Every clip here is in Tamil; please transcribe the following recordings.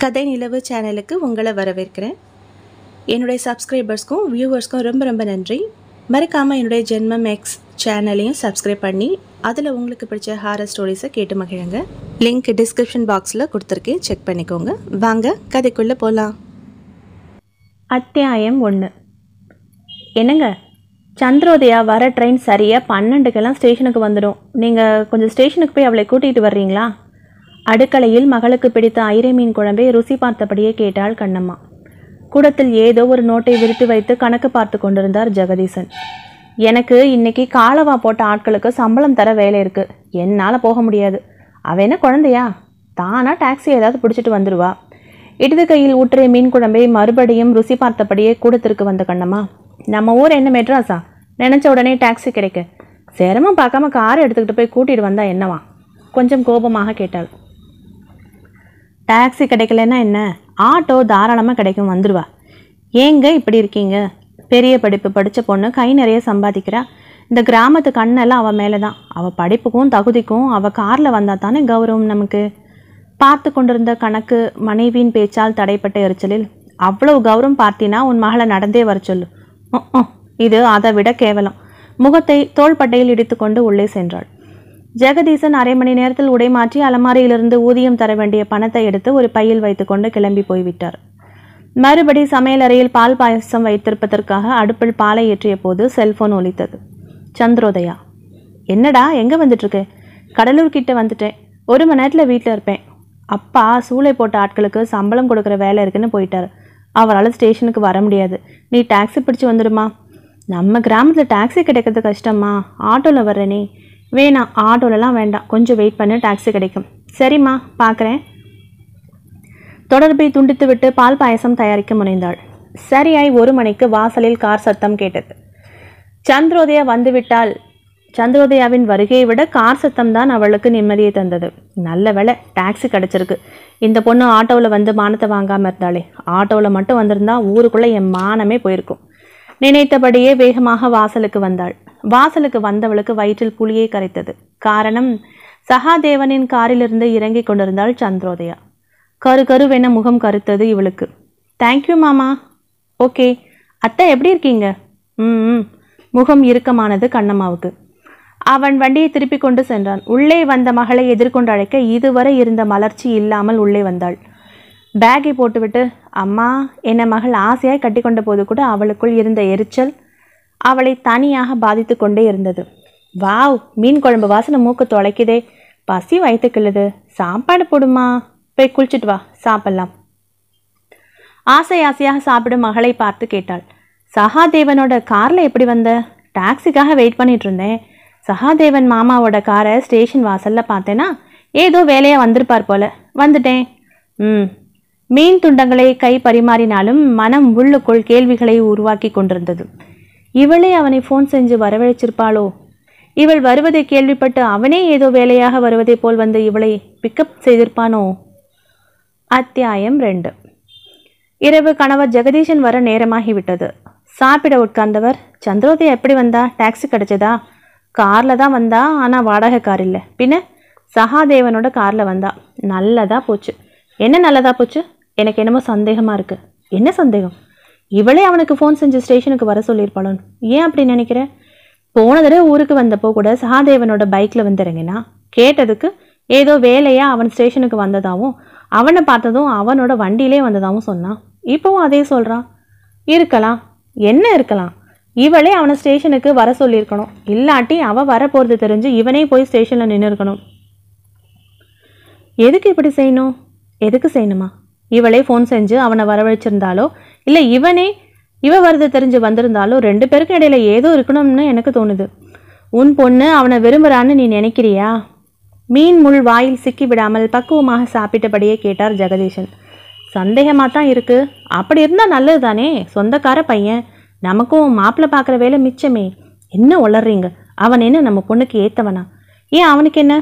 கதை நிலவு சேனலுக்கு உங்களை வரவேற்கிறேன். என்னுடைய சப்ஸ்கிரைபர்ஸ்க்கும் வியூவர்ஸ்க்கும் ரொம்ப ரொம்ப நன்றி. மறக்காமல் என்னுடைய ஜென்மம் எக்ஸ் சேனலையும் சப்ஸ்கிரைப் பண்ணி அதில் உங்களுக்கு பிடிச்ச ஹாரர் ஸ்டோரிஸை கேட்டு மகிழுங்க. லிங்க் டிஸ்கிரிப்ஷன் பாக்ஸில் கொடுத்துருக்கேன். செக் பண்ணிக்கோங்க. வாங்க கதைக்குள்ளே போகலாம் அத்தியாயம் ஒன்று என்னங்க? சந்திரோதயா வர ட்ரெயின் சரியாக பன்னெண்டுக்கெல்லாம் ஸ்டேஷனுக்கு வந்துடும். நீங்கள் கொஞ்சம் ஸ்டேஷனுக்கு போய் அவளை கூட்டிகிட்டு வர்றீங்களா? அடுக்கலையில் மகளுக்கு பிடித்த ஐரை மீன் குழம்பை ருசி பார்த்தபடியே கேட்டாள் கண்ணம்மா. கூடத்தில் ஏதோ ஒரு நோட்டை விரித்து வைத்து கணக்கு பார்த்து கொண்டிருந்தார் ஜெகதீசன். எனக்கு இன்னைக்கு காலவா போட்ட ஆட்களுக்கு சம்பளம் தர வேலை இருக்குது என்னால் போக முடியாது. அவ என்ன குழந்தையா? தானா டாக்ஸி ஏதாவது பிடிச்சிட்டு வந்துடுவா இடது கையில் ஊற்றிய மீன் குழம்பை மறுபடியும் ருசி பார்த்தபடியே கூடத்திற்கு வந்த கண்ணம்மா. நம்ம ஊர் என்ன மெட்ராஸா? நினச்ச உடனே டாக்ஸி கிடைக்க. சிரமம் பார்க்காம காரை எடுத்துக்கிட்டு போய் கூட்டிகிட்டு வந்தா என்னவா? கொஞ்சம் கோபமாக கேட்டாள். டாக்ஸி கிடைக்கலன்னா என்ன? ஆட்டோ தாராளமாக கிடைக்கும் வந்துடுவா ஏங்க இப்படி இருக்கீங்க? பெரிய படிப்பு படித்த பொண்ணு கை நிறைய சம்பாதிக்கிறா. இந்த கிராமத்து கண்ணெல்லாம் அவள் மேலே தான் அவள் படிப்புக்கும் தகுதிக்கும் அவள் காரில் வந்தால் தானே கௌரவம் நமக்கு? பார்த்து கொண்டிருந்த கணக்கு மனைவியின் பேச்சால் தடைப்பட்ட எரிச்சலில் அவ்வளவு கௌரவம் பார்த்தினா உன் மகளை நடந்தே வர சொல்லு. இது அதை விட கேவலம். முகத்தை தோள்பட்டையில் இடித்துக்கொண்டு உள்ளே சென்றாள். ஜெகதீசன் அரை மணி நேரத்தில் உடை மாற்றி அலமாரியிலிருந்து ஊதியம் தர வேண்டிய பணத்தை எடுத்து ஒரு பையில் வைத்துக்கொண்டு கிளம்பி போய்விட்டார். மறுபடி சமையலறையில் பால் பாயசம் வைத்திருப்பதற்காக அடுப்பில் பாலை ஏற்றிய போது செல்போன் ஒலித்தது. சந்திரோதயா என்னடா எங்கே வந்துட்டுருக்கு? கடலூர் கிட்ட வந்துட்டேன். ஒரு மணி நேரத்தில் வீட்டில் இருப்பேன். அப்பா சூளை போட்ட ஆட்களுக்கு சம்பளம் கொடுக்குற வேலை இருக்குன்னு போயிட்டார். அவரால் ஸ்டேஷனுக்கு வர முடியாது. நீ டாக்ஸி பிடிச்சி வந்துடுமா? நம்ம கிராமத்தில் டாக்ஸி கிடைக்கிறது கஷ்டம்மா. ஆட்டோவில் வர்றேனே. வேணாம் ஆட்டோலலாம் வேண்டாம். கொஞ்சம் வெயிட் பண்ணு டாக்ஸி கிடைக்கும். சரிம்மா பார்க்குறேன் தொடர்பை துண்டித்துவிட்டு பால் பாயசம் தயாரிக்க முனைந்தாள். சரியாய் ஒரு மணிக்கு வாசலில் கார் சத்தம் கேட்டது. சந்திரோதயா வந்துவிட்டால் சந்திரோதயாவின் வருகையை விட கார் சத்தம் தான் அவளுக்கு நிம்மதியை தந்தது. நல்ல வேலை டாக்ஸி கிடச்சிருக்கு. இந்த பொண்ணு ஆட்டோவில் வந்து மானத்தை வாங்காமல் இருந்தாளே. ஆட்டோவில் மட்டும் வந்திருந்தா ஊருக்குள்ளே என் மானமே போயிருக்கும். நினைத்தபடியே வேகமாக வாசலுக்கு வந்தாள். வாசலுக்கு வந்தவளுக்கு வயிற்றில் புளியை கரைத்தது. காரணம் சகாதேவனின் காரிலிருந்து இறங்கிக் கொண்டிருந்தாள் சந்திரோதயா. கரு கருவென முகம் கருத்தது இவளுக்கு. தேங்க்யூ மாமா. ஓகே அத்தை எப்படி இருக்கீங்க? ம் ம். முகம் இறுக்கமானது கண்ணம்மாவுக்கு. அவன் வண்டியை திருப்பி கொண்டு சென்றான். உள்ளே வந்த மகளை எதிர்கொண்டு அழைக்க இதுவரை இருந்த மலர்ச்சி இல்லாமல் உள்ளே வந்தாள். பேக்கை போட்டுவிட்டு அம்மா என்னை மகள் ஆசையாய் கட்டிக்கொண்ட போது கூட அவளுக்குள் இருந்த எரிச்சல் அவளை தனியாக பாதித்து கொண்டே இருந்தது. வாவ் மீன் குழம்பு வாசனை மூக்கு தொலைக்குதே. பசி வயிற்று சாப்பாடு போடுமா? போய் குளிச்சுட்டு வா. சாப்பிடலாம். ஆசை ஆசையாக சாப்பிடும் மகளை பார்த்து கேட்டாள். சகாதேவனோட காரில் எப்படி வந்த? டாக்ஸிக்காக வெயிட் பண்ணிட்டு இருந்தேன். சகாதேவன் மாமாவோட காரை ஸ்டேஷன் வாசலில் பார்த்தேன்னா ஏதோ வேலையாக வந்திருப்பார் போல. வந்துட்டேன். ம். மீன் துண்டங்களை கை பரிமாறினாலும் மனம் உள்ளுக்குள் கேள்விகளை உருவாக்கி கொண்டிருந்தது. இவளே அவனை ஃபோன் செஞ்சு வரவழைச்சிருப்பாளோ? இவள் வருவதை கேள்விப்பட்டு அவனே ஏதோ வேலையாக வருவதைப் போல் வந்து இவளை பிக்கப் செய்திருப்பானோ? அத்தியாயம் ரெண்டு. இரவு கணவர் ஜெகதீஷன் வர நேரமாகிவிட்டது. சாப்பிட உட்கார்ந்தவர் சந்திரோதயா எப்படி வந்தா? டாக்ஸி கிடைச்சதா? காரில் தான் வந்தா ஆனால் வாடகை கார் இல்லை. பின்ன? சகாதேவனோட காரில் வந்தா. நல்லதாக போச்சு. என்ன நல்லதா போச்சு? எனக்கு என்னமோ சந்தேகமாக இருக்குது என்ன சந்தேகம்? இவளே அவனுக்கு ஃபோன் செஞ்சு ஸ்டேஷனுக்கு வர சொல்லியிருப்பாளோ? ஏன் அப்படி நினைக்கிற? போன தடவை ஊருக்கு வந்தப்போ கூட சகாதேவனோட பைக்கில் வந்து இறங்கினா கேட்டதுக்கு ஏதோ வேலையாக அவன் ஸ்டேஷனுக்கு வந்ததாகவும் அவனை பார்த்ததும் அவனோட வண்டியிலே வந்ததாகவும் சொன்னான் இப்போவும் அதே சொல்கிறான் இருக்கலாம். என்ன இருக்கலாம்? இவளே அவனை ஸ்டேஷனுக்கு வர சொல்லியிருக்கணும். இல்லாட்டி அவள் வர போகிறது தெரிஞ்சு இவனே போய் ஸ்டேஷனில் நின்று இருக்கணும் எதுக்கு இப்படி செய்யணும்? எதுக்கு செய்யணுமா? இவளே ஃபோன் செஞ்சு அவனை வரவழைச்சிருந்தாலோ இல்லை இவனே இவ வருது தெரிஞ்சு வந்திருந்தாலும் ரெண்டு பேருக்கும் இடையில ஏதோ இருக்கணும்னு எனக்கு தோணுது. உன் பொண்ணு அவனை விரும்புகிறான்னு நீ நினைக்கிறியா? மீன் முள் வாயில் சிக்கி விடாமல் பக்குவமாக சாப்பிட்டபடியே கேட்டார் ஜெகதீஷன் சந்தேகமாக தான் இருக்குது அப்படி இருந்தால் நல்லது தானே சொந்தக்கார பையன். நமக்கும் மாப்பிள்ளை பார்க்குற வேலை மிச்சமே. என்ன உளறீங்க? அவன் என்ன நம்ம பொண்ணுக்கு ஏற்றவனா ஏன் அவனுக்கு என்ன?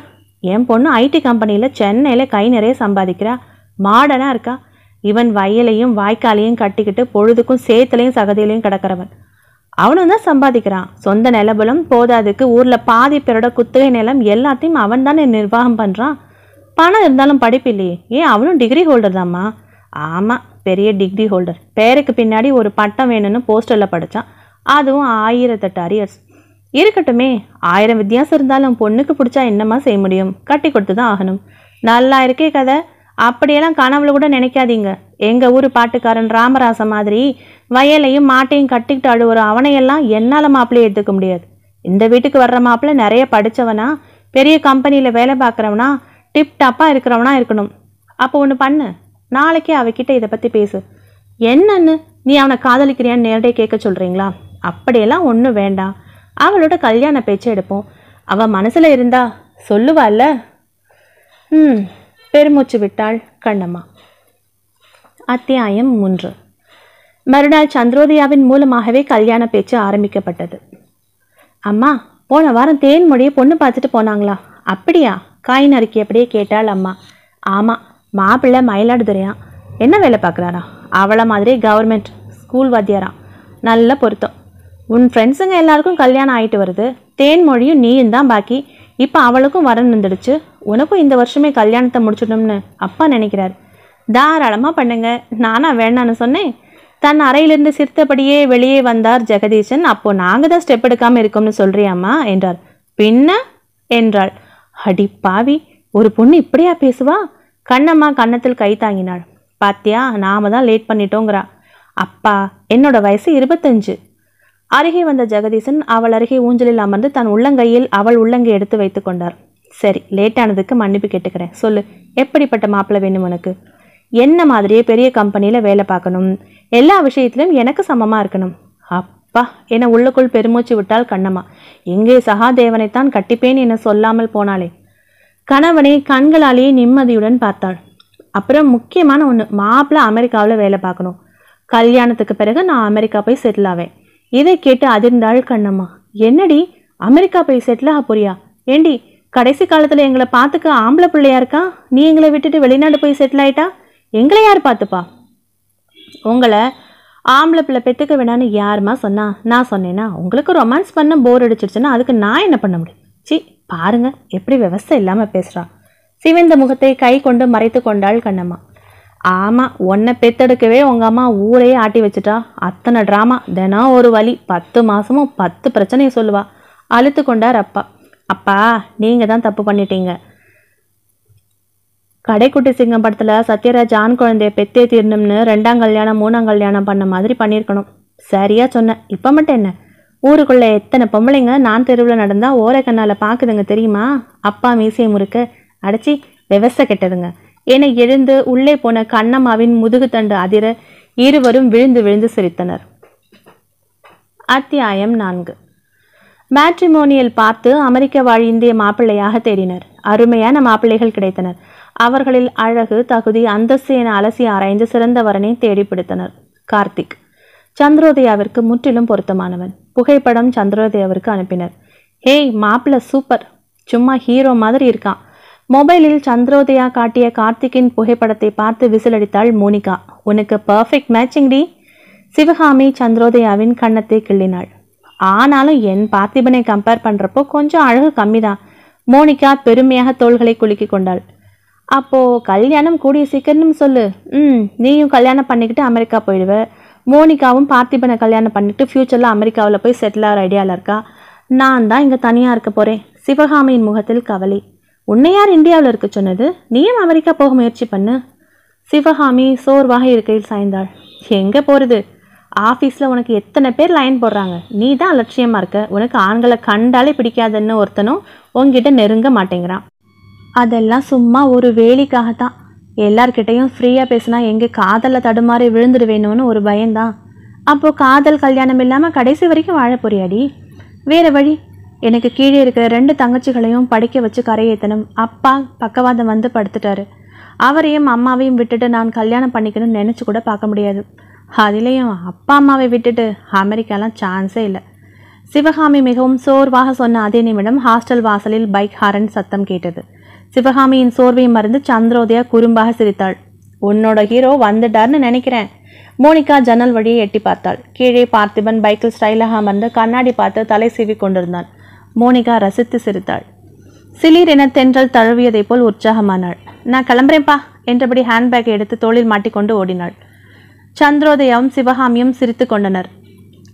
என் பொண்ணு ஐடி கம்பெனியில் சென்னையில் கை நிறைய சம்பாதிக்கிறா. மாடனாக இருக்கா? இவன் வயலையும் வாய்க்காலையும் கட்டிக்கிட்டு பொழுதுக்கும் சேத்துலையும் சகதியிலையும் கிடக்கிறவன். அவனும் தான் சம்பாதிக்கிறான். சொந்த நிலபலம் போதாதுக்கு ஊரில் பாதி பேரோட குத்தகை நிலம் எல்லாத்தையும் அவன் தானே நிர்வாகம் பண்ணுறான் பணம் இருந்தாலும் படிப்பு இல்லையே. ஏன் அவனும் டிகிரி ஹோல்டர் தாம்மா? ஆமாம் பெரிய டிகிரி ஹோல்டர் பேருக்கு பின்னாடி ஒரு பட்டம் வேணும்னு போஸ்டரில் படித்தான் அதுவும் ஆயிரத்தெட்டு அரியர்ஸ் இருக்கட்டுமே ஆயிரம் வித்தியாசம் இருந்தாலும் பொண்ணுக்கு பிடிச்சா என்னம்மா செய்ய முடியும்? கட்டி கொடுத்து தான் ஆகணும். நல்லா இருக்கே கதை. அப்படியெல்லாம் கனவுல கூட நினைக்காதீங்க. எங்கள் ஊர் பாட்டுக்காரன் ராமராசன் மாதிரி வயலையும் மாட்டையும் கட்டிக்கிட்டு அழுவுற அவனையெல்லாம் என்னால் மாப்பிள்ளையை எடுத்துக்க முடியாது. இந்த வீட்டுக்கு வர்ற மாப்பிள்ளை நிறைய படித்தவனா பெரிய கம்பெனியில் வேலை பார்க்குறவனா டிப்டாப்பாக இருக்கிறவனா இருக்கணும். அப்போ ஒன்று பண்ணு. நாளைக்கே அவகிட்ட இதை பற்றி பேசு. என்னன்னு நீ அவனை காதலிக்கிறியான்னு நேரடியாக கேட்க சொல்கிறீங்களா அப்படியெல்லாம் ஒன்றும் வேண்டாம். அவளோட கல்யாண பேச்சு எடுப்போம். அவள் மனசில் இருந்தா சொல்லுவாள்ல ம். பெருமூச்சு விட்டாள் கண்ணம்மா. அத்தியாயம் மூன்று. மறுநாள் சந்திரோதயாவின் மூலமாகவே கல்யாண பேச்சு ஆரம்பிக்கப்பட்டது. அம்மா போன வாரம் தேன்மொழியை பொண்ணு பார்த்துட்டு போனாங்களா? அப்படியா? காய் நறுக்கி அப்படியே கேட்டாள் அம்மா. ஆமாம் மாப்பிள்ளை மயிலாடுதுறையா. என்ன வேலை பார்க்குறாரா? அவளை மாதிரி கவர்மெண்ட் ஸ்கூல் வாத்தியாரா? நல்ல பொருத்தம். உன் ஃப்ரெண்ட்ஸுங்க எல்லாருக்கும் கல்யாணம் ஆகிட்டு வருது. தேன்மொழியும் நீயும் தான் பாக்கி. இப்போ அவளுக்கும் வரன் வந்துடுச்சு. உனக்கும் இந்த வருஷமே கல்யாணத்தை முடிச்சிடணும்னு அப்பா நினைக்கிறார். தாராளமாக பண்ணுங்க. நானா வேணான்னு சொன்னேன். தன் அறையிலிருந்து சிரித்தபடியே வெளியே வந்தார் ஜெகதீசன். அப்போ நாங்கள் தான் ஸ்டெப் எடுக்காமல் இருக்கோம்னு சொல்கிறியாம்மா என்றார். பின்ன? என்றாள். அடி பாவி ஒரு பொண்ணு இப்படியா பேசுவா? கண்ணம்மா கன்னத்தில் கை தாங்கினாள். பாத்தியா நாம தான் லேட் பண்ணிட்டோங்கிறா. அப்பா என்னோட வயசு இருபத்தஞ்சு. அருகே வந்த ஜெகதீசன் அவள் அருகே ஊஞ்சலில் அமர்ந்து தன் உள்ளங்கையில் அவள் உள்ளங்கை எடுத்து வைத்து கொண்டார். சரி லேட்டானதுக்கு மன்னிப்பு கேட்டுக்கிறேன். சொல்லு எப்படிப்பட்ட மாப்பிள்ளை வேணும் உனக்கு? என்ன மாதிரியே பெரிய கம்பெனியில் வேலை பார்க்கணும்? எல்லா விஷயத்திலும் எனக்கு சமமாக இருக்கணும். அப்பா என உள்ளுக்குள் பெருமூச்சு விட்டால் கண்ணம்மா. எங்கே சகாதேவனைத்தான் கட்டிப்பேன் என சொல்லாமல் போனாளே. கணவனை கண்களாலேயே நிம்மதியுடன் பார்த்தாள். அப்புறம் முக்கியமான ஒன்று மாப்பிள்ளை அமெரிக்காவில் வேலை பார்க்கணும். கல்யாணத்துக்கு பிறகு நான் அமெரிக்கா போய் செட்டில் ஆவேன். இதை கேட்டு அதிர்ந்தாள் கண்ணம்மா. என்னடி? அமெரிக்கா போய் செட்டில் ஆக ஏண்டி கடைசி காலத்தில் எங்களை பார்த்துக்க ஆம்பளை பிள்ளையா இருக்கா? நீ எங்களை விட்டுட்டு வெளிநாடு போய் செட்டில் ஆயிட்டா? எங்களை யார் பார்த்துப்பா? உங்களை ஆம்பளை பிள்ளை பெற்றுக்க வேணான்னு யாருமா சொன்னா? நான் சொன்னேன்னா உங்களுக்கு ரொமான்ஸ் பண்ண போர் அடிச்சிருச்சுன்னா அதுக்கு நான் என்ன பண்ண முடியும்? சி பாருங்க எப்படி விவசாயம் இல்லாமல் பேசுகிறா சிவந்த முகத்தை கை கொண்டு மறைத்து கொண்டாள் கண்ணம்மா. ஆமாம் உன்னை பெத்தெடுக்கவே உங்கள் அம்மா ஊரையே ஆட்டி வச்சுட்டா. அத்தனை ட்ராமா தினம் ஒரு வழி பத்து மாதமும் பத்து பிரச்சனையை சொல்லுவா. அழுத்து கொண்டார் அப்பா. அப்பா நீங்கள் தான் தப்பு பண்ணிட்டீங்க. கடைக்குட்டி சிங்கம் படத்தில் சத்யராஜ் ஆண் குழந்தைய பெத்தே தீரணும்னு ரெண்டாம் கல்யாணம் மூணாம் கல்யாணம் பண்ண மாதிரி பண்ணியிருக்கணும். சரியாக சொன்னேன் இப்போ மட்டும் என்ன? ஊருக்குள்ளே எத்தனை பொம்பளைங்க நான் தெருவில் நடந்தால் ஓரக்கண்ணால் பார்க்குதுங்க தெரியுமா? அப்பா மீசையை முறுக்க. அடைச்சி விவசாய கெட்டதுங்க. என எழுந்து உள்ளே போன கண்ணம்மாவின் முதுகு தண்டு அதிர இருவரும் விழுந்து விழுந்து சிரித்தனர். அத்தியாயம் நான்கு. மேட்ரிமோனியல் பார்த்து அமெரிக்க வாழ் இந்திய மாப்பிள்ளையாக தேடினர். அருமையான மாப்பிள்ளைகள் கிடைத்தனர். அவர்களில் அழகு தகுதி அந்தஸ்து என அலசி ஆராய்ந்து சிறந்தவரனை தேடி பிடித்தனர். கார்த்திக். சந்திரோதயாவிற்கு முற்றிலும் பொருத்தமானவன். புகைப்படம் சந்திரோதயாவிற்கு அனுப்பினர். ஹேய் மாப்பிள்ளை சூப்பர். சும்மா ஹீரோ மாதிரி இருக்கான். மொபைலில் சந்திரோதயா காட்டிய கார்த்திக்கின் புகைப்படத்தை பார்த்து விசிலடித்தாள் மோனிகா. உனக்கு பர்ஃபெக்ட் மேட்சிங் டி. சிவகாமி சந்திரோதயாவின் கன்னத்தை கிள்ளினாள். ஆனாலும் என் பார்த்திபனை கம்பேர் பண்ணுறப்போ கொஞ்சம் அழகு கம்மி தான் மோனிகா பெருமையாக தோள்களை குலுக்கி கொண்டாள். அப்போ கல்யாணம் கூடிய சீக்கிரம் சொல்லு. ம் நீயும் கல்யாணம் பண்ணிக்கிட்டு அமெரிக்கா போயிடுவ. மோனிகாவும் பார்த்திபனை கல்யாணம் பண்ணிட்டு ஃப்யூச்சரில் அமெரிக்காவில் போய் செட்டில் ஆகிற ஐடியாவில் இருக்கா? நான் தான் இங்கே தனியாக இருக்க போகிறேன் சிவகாமியின் முகத்தில் கவலை. உன்னை யார் இந்தியாவில் இருக்க சொன்னது? நீயும் அமெரிக்கா போக முயற்சி பண்ணு. சிவகாமி சோர்வாக இருக்கையில் சாய்ந்தாள். எங்கே போகிறது ஆஃபீஸில் உனக்கு எத்தனை பேர் லைன் போடுறாங்க? நீ தான் அலட்சியமாக இருக்க. உனக்கு ஆண்களை கண்டாலே பிடிக்காதுன்னு ஒருத்தனும் உங்ககிட்ட நெருங்க மாட்டேங்கிறான். அதெல்லாம் சும்மா ஒரு வேலிக்காகத்தான். எல்லார்கிட்டையும் ஃப்ரீயாக பேசினா எங்கே காதலில் தடுமாறி விழுந்துடுவேணும்னு ஒரு பயம்தான். அப்போது காதல் கல்யாணம் இல்லாமல் கடைசி வரைக்கும் வாழ போறியாடி? வேறு வழி? எனக்கு கீழே இருக்கிற ரெண்டு தங்கச்சிகளையும் படிக்க வச்சு கரையேற்றணும் அப்பா பக்கவாதம் வந்து படுத்துட்டாரு. அவரையும் அம்மாவையும் விட்டுட்டு நான் கல்யாணம் பண்ணிக்கணும்னு நினச்சி கூட பார்க்க முடியாது. அதுலேயும் அப்பா அம்மாவை விட்டுட்டு அமெரிக்காலாம் சான்ஸே இல்லை. சிவகாமி மிகவும் சோர்வாக சொன்ன அதே நிமிடம் ஹாஸ்டல் வாசலில் பைக் ஹாரன் சத்தம் கேட்டது. சிவகாமியின் சோர்வை மறந்து சந்திரோதயா குறும்பாக சிரித்தாள். உன்னோட ஹீரோ வந்துட்டார்னு நினைக்கிறேன். மோனிகா ஜன்னல் வழியை எட்டி பார்த்தாள். கீழே பார்த்திபன் பைக்கில் ஸ்டைலாக அமர்ந்து கண்ணாடி பார்த்து தலை சீவி கொண்டிருந்தான் மோனிகா ரசித்து சிரித்தாள். சிலீர் என தென்றல் தழுவியதைப் போல் உற்சாகமானாள். நான் கிளம்புறேன்ப்பா என்றபடி ஹேண்ட்பேக்கை எடுத்து தோளில் மாட்டிக்கொண்டு ஓடினாள். சந்திரோதயாவும் சிவகாமியும் சிரித்து கொண்டனர்.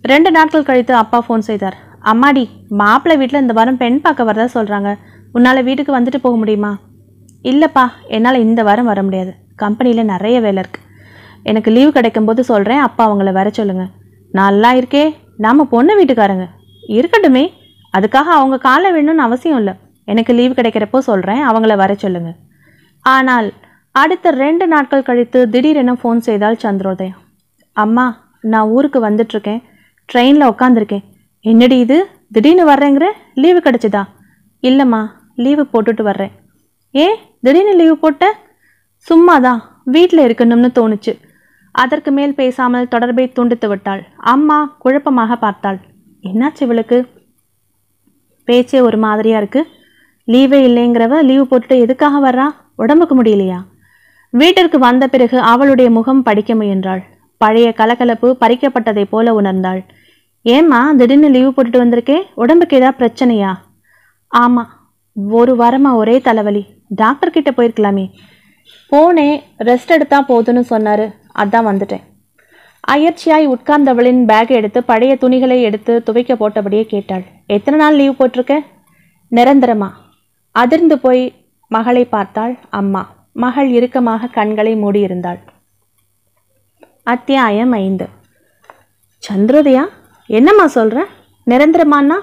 ரெண்டு நாட்கள் கழித்து அப்பா ஃபோன் செய்தார். அம்மாடி மாப்பிள்ளை வீட்டில் இந்த வாரம் பெண் பார்க்க வரதா சொல்கிறாங்க உன்னால் வீட்டுக்கு வந்துட்டு போக முடியுமா? இல்லைப்பா என்னால் இந்த வாரம் வர முடியாது. கம்பெனியில் நிறைய வேலை இருக்குது எனக்கு லீவ் கிடைக்கும்போது சொல்கிறேன் அப்பா அவங்கள வர சொல்லுங்கள் நல்லா இருக்கே நாம் பொண்ணு வீட்டுக்காரங்க. இருக்கட்டுமே. அதுக்காக அவங்க காலை வேணும்னு அவசியம் இல்லை. எனக்கு லீவ் கிடைக்கிறப்போ சொல்கிறேன் அவங்கள வர சொல்லுங்கள் ஆனால் அடுத்த ரெண்டு நாட்கள் கழித்து திடீரென ஃபோன் செய்தால் சந்திரோதயா. அம்மா நான் ஊருக்கு வந்துட்ருக்கேன் ட்ரெயினில் உட்காந்துருக்கேன் என்னடி இது? திடீர்னு வர்றேங்கிற? லீவு கிடச்சிதா? இல்லைம்மா லீவு போட்டுட்டு வர்றேன். ஏன் திடீர்னு லீவு போட்ட? சும்மாதான் வீட்டில் இருக்கணும்னு தோணுச்சு. அதற்கு மேல் பேசாமல் தொடர்பை துண்டித்து விட்டாள். அம்மா குழப்பமாக பார்த்தாள். என்னாச்சு இவளுக்கு? பேச்சே ஒரு மாதிரியாக இருக்குது லீவே இல்லைங்கிறவ லீவு போட்டுட்டு எதுக்காக வர்றா? உடம்புக்கு முடியலையா? வீட்டிற்கு வந்த பிறகு அவளுடைய முகம் படிக்க முயன்றாள். பழைய கலகலப்பு பறிக்கப்பட்டதைப் போல உணர்ந்தாள். ஏம்மா திடீர்னு லீவு போட்டுட்டு வந்திருக்கே? உடம்புக்கு ஏதாவது பிரச்சனையா? ஆமாம் ஒரு வாரமாக ஒரே தலைவலி. டாக்டர்கிட்ட போயிருக்கலாமே. போனே ரெஸ்ட் எடுத்தா போதும்னு சொன்னார். அதான் வந்துட்டேன். அயற்சியாய் உட்கார்ந்தவளின் பேக் எடுத்து பழைய துணிகளை எடுத்து துவைக்க போட்டபடியே கேட்டாள். எத்தனை நாள் லீவ் போட்டிருக்க? நிரந்தரமா. அதிர்ந்து போய் மகளை பார்த்தாள் அம்மா. மகள் இறுக்கமாக கண்களை மூடியிருந்தாள் அத்தியாயம் ஐந்து. சந்திரோதயா என்னம்மா சொல்கிற நிரந்தரமானா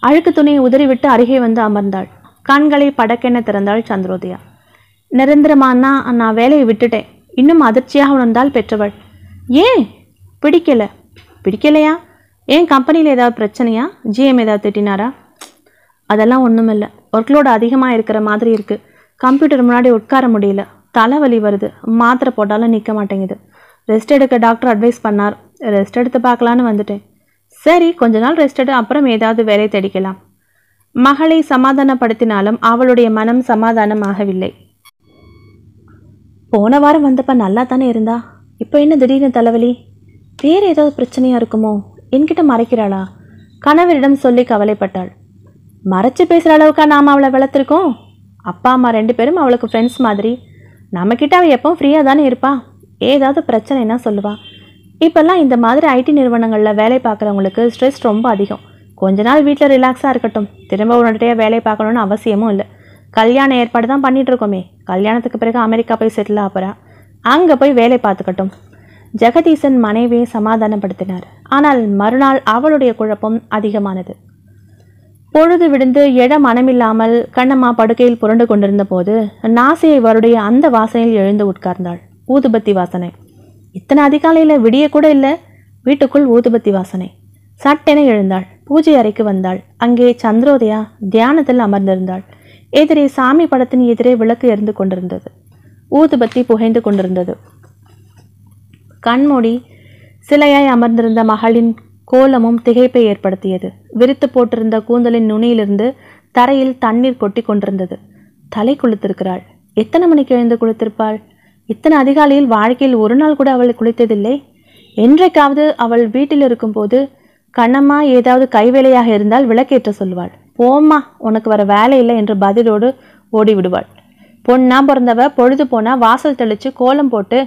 அழுக்கு துணியை உதறிவிட்டு அருகே வந்து அமர்ந்தாள். கண்களை படக்கென திறந்தாள் சந்திரோதயா. நிரந்தரமானா நான் வேலையை விட்டுட்டேன். இன்னும் அதிர்ச்சியாக உணர்ந்தால் பெற்றவள். ஏன்? பிடிக்கல. பிடிக்கலையா? ஏன் கம்பெனியில் ஏதாவது பிரச்சனையா? ஜிஎம் ஏதாவது திட்டினாரா? அதெல்லாம் ஒன்றும் இல்லை ஒர்க்லோடு அதிகமாக இருக்கிற மாதிரி இருக்குது கம்ப்யூட்டர் முன்னாடி உட்கார முடியல. தலைவலி வருது. மாத்திரை போட்டாலும் நிற்க மாட்டேங்குது. ரெஸ்ட் எடுக்க டாக்டர் அட்வைஸ் பண்ணார். ரெஸ்ட் எடுத்து பார்க்கலான்னு வந்துட்டேன். சரி கொஞ்ச நாள் ரெஸ்ட் எடு அப்புறம் ஏதாவது வேலை தேடிக்கலாம். மகளை சமாதானப்படுத்தினாலும் அவளுடைய மனம் சமாதானம் ஆகவில்லை போன வாரம் வந்தப்ப நல்லா தானே இருந்தா? இப்போ என்ன திடீர்னு தலைவலி? வேறு ஏதாவது பிரச்சனையா இருக்குமோ? என்கிட்ட மறைக்கிறாளா? கணவரிடம் சொல்லி கவலைப்பட்டாள். மறைச்சு பேசுகிற அளவுக்கா நாம் அவளை வளர்த்துருக்கோம்? அப்பா அம்மா ரெண்டு பேரும் அவளுக்கு ஃப்ரெண்ட்ஸ் மாதிரி. நம்மக்கிட்ட அவள் எப்பவும் ஃப்ரீயாக தானே இருப்பா? ஏதாவது பிரச்சனைனா சொல்லுவா. இப்போல்லாம் இந்த மாதிரி ஐடி நிறுவனங்களில் வேலை பார்க்குறவங்களுக்கு ஸ்ட்ரெஸ் ரொம்ப அதிகம். கொஞ்ச நாள் வீட்டில் ரிலாக்ஸாக இருக்கட்டும். திரும்ப உடனடியாக வேலை பார்க்கணுன்னு அவசியமும் இல்லை. கல்யாண ஏற்பாடு தான் பண்ணிகிட்ருக்கோமே இருக்கோமே. கல்யாணத்துக்கு பிறகு அமெரிக்கா போய் செட்டில் ஆகிறேன் அங்கே போய் வேலை பார்த்துக்கட்டும். ஜெகதீசன் மனைவியை சமாதானப்படுத்தினார். ஆனால் மறுநாள் அவளுடைய குழப்பம் அதிகமானது. பொழுது விடுந்து எழ மனமில்லாமல் கண்ணம்மா படுக்கையில் புரண்டு கொண்டிருந்த போது நாசியை வருடைய அந்த வாசனையில் எழுந்து உட்கார்ந்தாள். ஊதுபத்தி வாசனை. இத்தனை அதிகாலையில் விடிய கூட இல்லை. வீட்டுக்குள் ஊதுபத்தி வாசனை. சட்டென எழுந்தாள். பூஜை அறைக்கு வந்தாள். அங்கே சந்திரோதயா தியானத்தில் அமர்ந்திருந்தாள். எதிரே சாமி படத்தின் எதிரே விளக்கு எரிந்து கொண்டிருந்தது. ஊதுபத்தி புகைந்து கொண்டிருந்தது. கண்மூடி சிலையாய் அமர்ந்திருந்த மகளின் கோலமும் திகைப்பை ஏற்படுத்தியது. விரித்து போட்டிருந்த கூந்தலின் நுனியிலிருந்து தரையில் தண்ணீர் கொட்டி கொண்டிருந்தது. தலை குளித்திருக்கிறாள். எத்தனை மணிக்கு எழுந்து குளித்திருப்பாள்? இத்தனை அதிகாலையில் வாழ்க்கையில் ஒரு நாள் கூட அவள் குளித்ததில்லை. என்றைக்காவது அவள் வீட்டில் இருக்கும்போது கண்ணம்மா ஏதாவது கைவேலையாக இருந்தால் விளக்கேற்ற சொல்வாள். போம்மா உனக்கு வர வேலை இல்லை என்று பதிலோடு ஓடிவிடுவாள். பொண்ணா பிறந்தவ பொழுது போனா வாசல் தெளிச்சு கோலம் போட்டு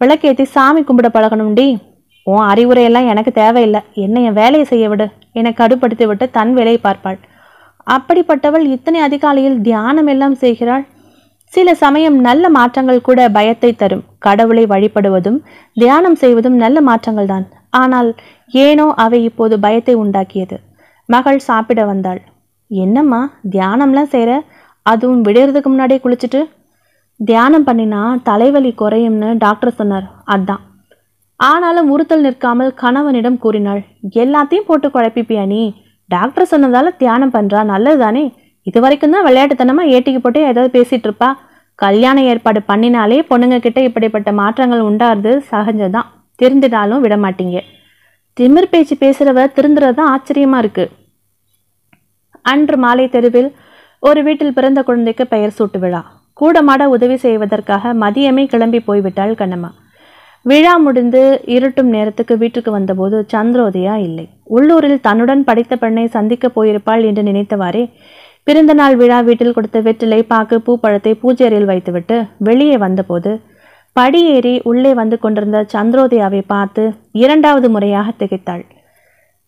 விளக்கேத்தி சாமி கும்பிட பழகணும்டி. உன் அறிவுரையெல்லாம் எனக்கு தேவையில்லை. என்னை என் வேலையை செய்ய விடு. என கடுப்படுத்தி விட்டு தன் வேலையை பார்ப்பாள். அப்படிப்பட்டவள் இத்தனை அதிகாலையில் தியானம் எல்லாம் செய்கிறாள். சில சமயம் நல்ல மாற்றங்கள் கூட பயத்தை தரும். கடவுளை வழிபடுவதும் தியானம் செய்வதும் நல்ல மாற்றங்கள் தான். ஆனால் ஏனோ அவை இப்போது பயத்தை உண்டாக்கியது. மகள் சாப்பிட வந்தாள். என்னம்மா தியானம்லாம் செய்கிற அதுவும் விடியறதுக்கு முன்னாடியே குளிச்சுட்டு தியானம் பண்ணினா தலைவலி குறையும்னு டாக்டர் சொன்னார். அதான். ஆனாலும் உறுத்தல் நிற்காமல் கணவனிடம் கூறினாள் எல்லாத்தையும் போட்டு குழப்பிப்பியா நீ? டாக்டர் சொன்னதால தியானம் பண்ணுறா நல்லது தானே இது வரைக்கும் தான் விளையாட்டுத்தனமா ஏட்டிக்கு போட்டு ஏதாவது பேசிட்டு இருப்பா. கல்யாண ஏற்பாடு பண்ணினாலே பொண்ணுங்க கிட்ட இப்படிப்பட்ட மாற்றங்கள் உண்டாருது சகஜம்தான். திருந்தினாலும் விட மாட்டீங்க. திமிர் பேச்சு பேசுகிறவ திருந்துறது தான் ஆச்சரியமா இருக்கு. அன்று மாலை தெருவில் ஒரு வீட்டில் பிறந்த குழந்தைக்கு பெயர் சூட்டு விழா. கூடமாட உதவி செய்வதற்காக மதியமே கிளம்பி போய்விட்டாள் கண்ணம்மா. விழா முடிந்து இருட்டும் நேரத்துக்கு வீட்டுக்கு வந்தபோது சந்திரோதயா இல்லை. உள்ளூரில் தன்னுடன் படித்த பெண்ணை சந்திக்கப் போயிருப்பாள் என்று நினைத்தவாறே பிறந்தநாள் விழா வீட்டில் கொடுத்த வெற்றிலை பாக்கு பூப்பழத்தை பூஜை அறையில் வைத்துவிட்டு வெளியே வந்தபோது படியேறி உள்ளே வந்து கொண்டிருந்த சந்திரோதயாவை பார்த்து இரண்டாவது முறையாக திகைத்தாள்.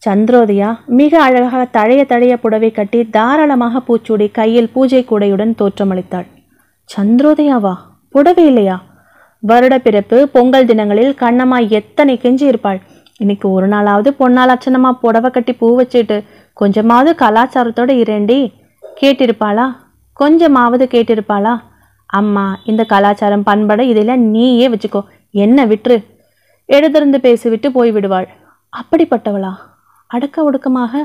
சந்திரோதயா மிக அழகாக தழைய தழைய புடவை கட்டி தாராளமாக பூச்சூடி கையில் பூஜை கூடையுடன் தோற்றமளித்தாள். சந்திரோதயாவா? புடவை இல்லையா? வருட பிறப்பு பொங்கல் தினங்களில் கண்ணம்மா எத்தனை கெஞ்சி இருப்பாள். இன்னைக்கு ஒரு நாளாவது பொன்னால் அச்சனமா புடவை கட்டி பூ வச்சுட்டு கொஞ்சமாவது கலாச்சாரத்தோட இரண்டி. கேட்டிருப்பாளா? கொஞ்சமாவது கேட்டிருப்பாளா? அம்மா இந்த கலாச்சாரம் பண்பட இதெல்லாம் நீயே வச்சுக்கோ. என்ன விட்டுரு எழுதிருந்து பேசிவிட்டு போய்விடுவாள். அப்படிப்பட்டவளா? அடக்க ஒடுக்கமாக.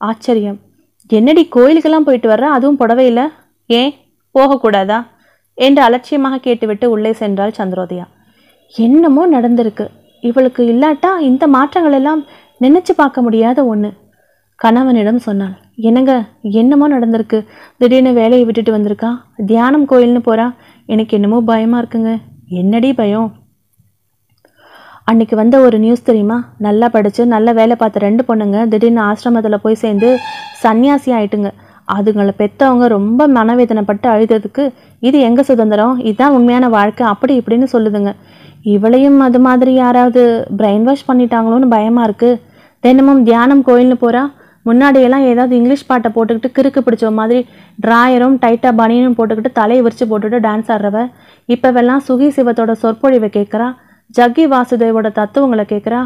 ஆச்சரியம். என்னடி கோயிலுக்கெல்லாம் போயிட்டு வர்ற? அதுவும் புடவையில் ஏன்? போகக்கூடாதா? என்று அலட்சியமாக கேட்டுவிட்டு உள்ளே சென்றாள் சந்திரோதயா. என்னமோ நடந்திருக்கு. இவளுக்கு இல்லாட்டா இந்த மாற்றங்கள் எல்லாம் நினைச்சு பார்க்க முடியாத ஒன்று கணவனிடம் சொன்னாள். என்னங்க என்னமோ நடந்திருக்கு? திடீர்னு வேலையை விட்டுட்டு வந்திருக்கா? தியானம் கோயில்னு போறா? எனக்கு என்னமோ பயமா இருக்குங்க. என்னடி பயம்? அன்னைக்கு வந்த ஒரு நியூஸ் தெரியுமா? நல்லா படித்து நல்ல வேலை பார்த்த ரெண்டு பொண்ணுங்க திடீர்னு ஆசிரமத்தில் போய் சேர்ந்து சன்னியாசி ஆயிட்டுங்க. அதுங்களை பெற்றவங்க ரொம்ப மனவேதனைப்பட்டு அழுததுக்கு இது எங்கள் சுதந்திரம்? இதுதான் உண்மையான வாழ்க்கை அப்படி இப்படின்னு சொல்லுதுங்க. இவளையும் அது மாதிரி யாராவது பிரெயின் வாஷ் பண்ணிட்டாங்களோன்னு பயமாக இருக்குது தினமும் தியானம் கோயில்னு போகிறா முன்னாடியெல்லாம் ஏதாவது இங்கிலீஷ் பாட்டை போட்டுக்கிட்டு கிறுக்கு பிடிச்ச மாதிரி ட்ராயரும் டைட்டாக பனியனும் போட்டுக்கிட்டு தலையை விரித்து போட்டுட்டு டான்ஸ் ஆடுறவ. இப்போவெல்லாம் சுகி சிவத்தோட சொற்பொழிவை கேட்குறா. ஜக்கி வாசுதேவோட தத்துவங்களை கேட்குறா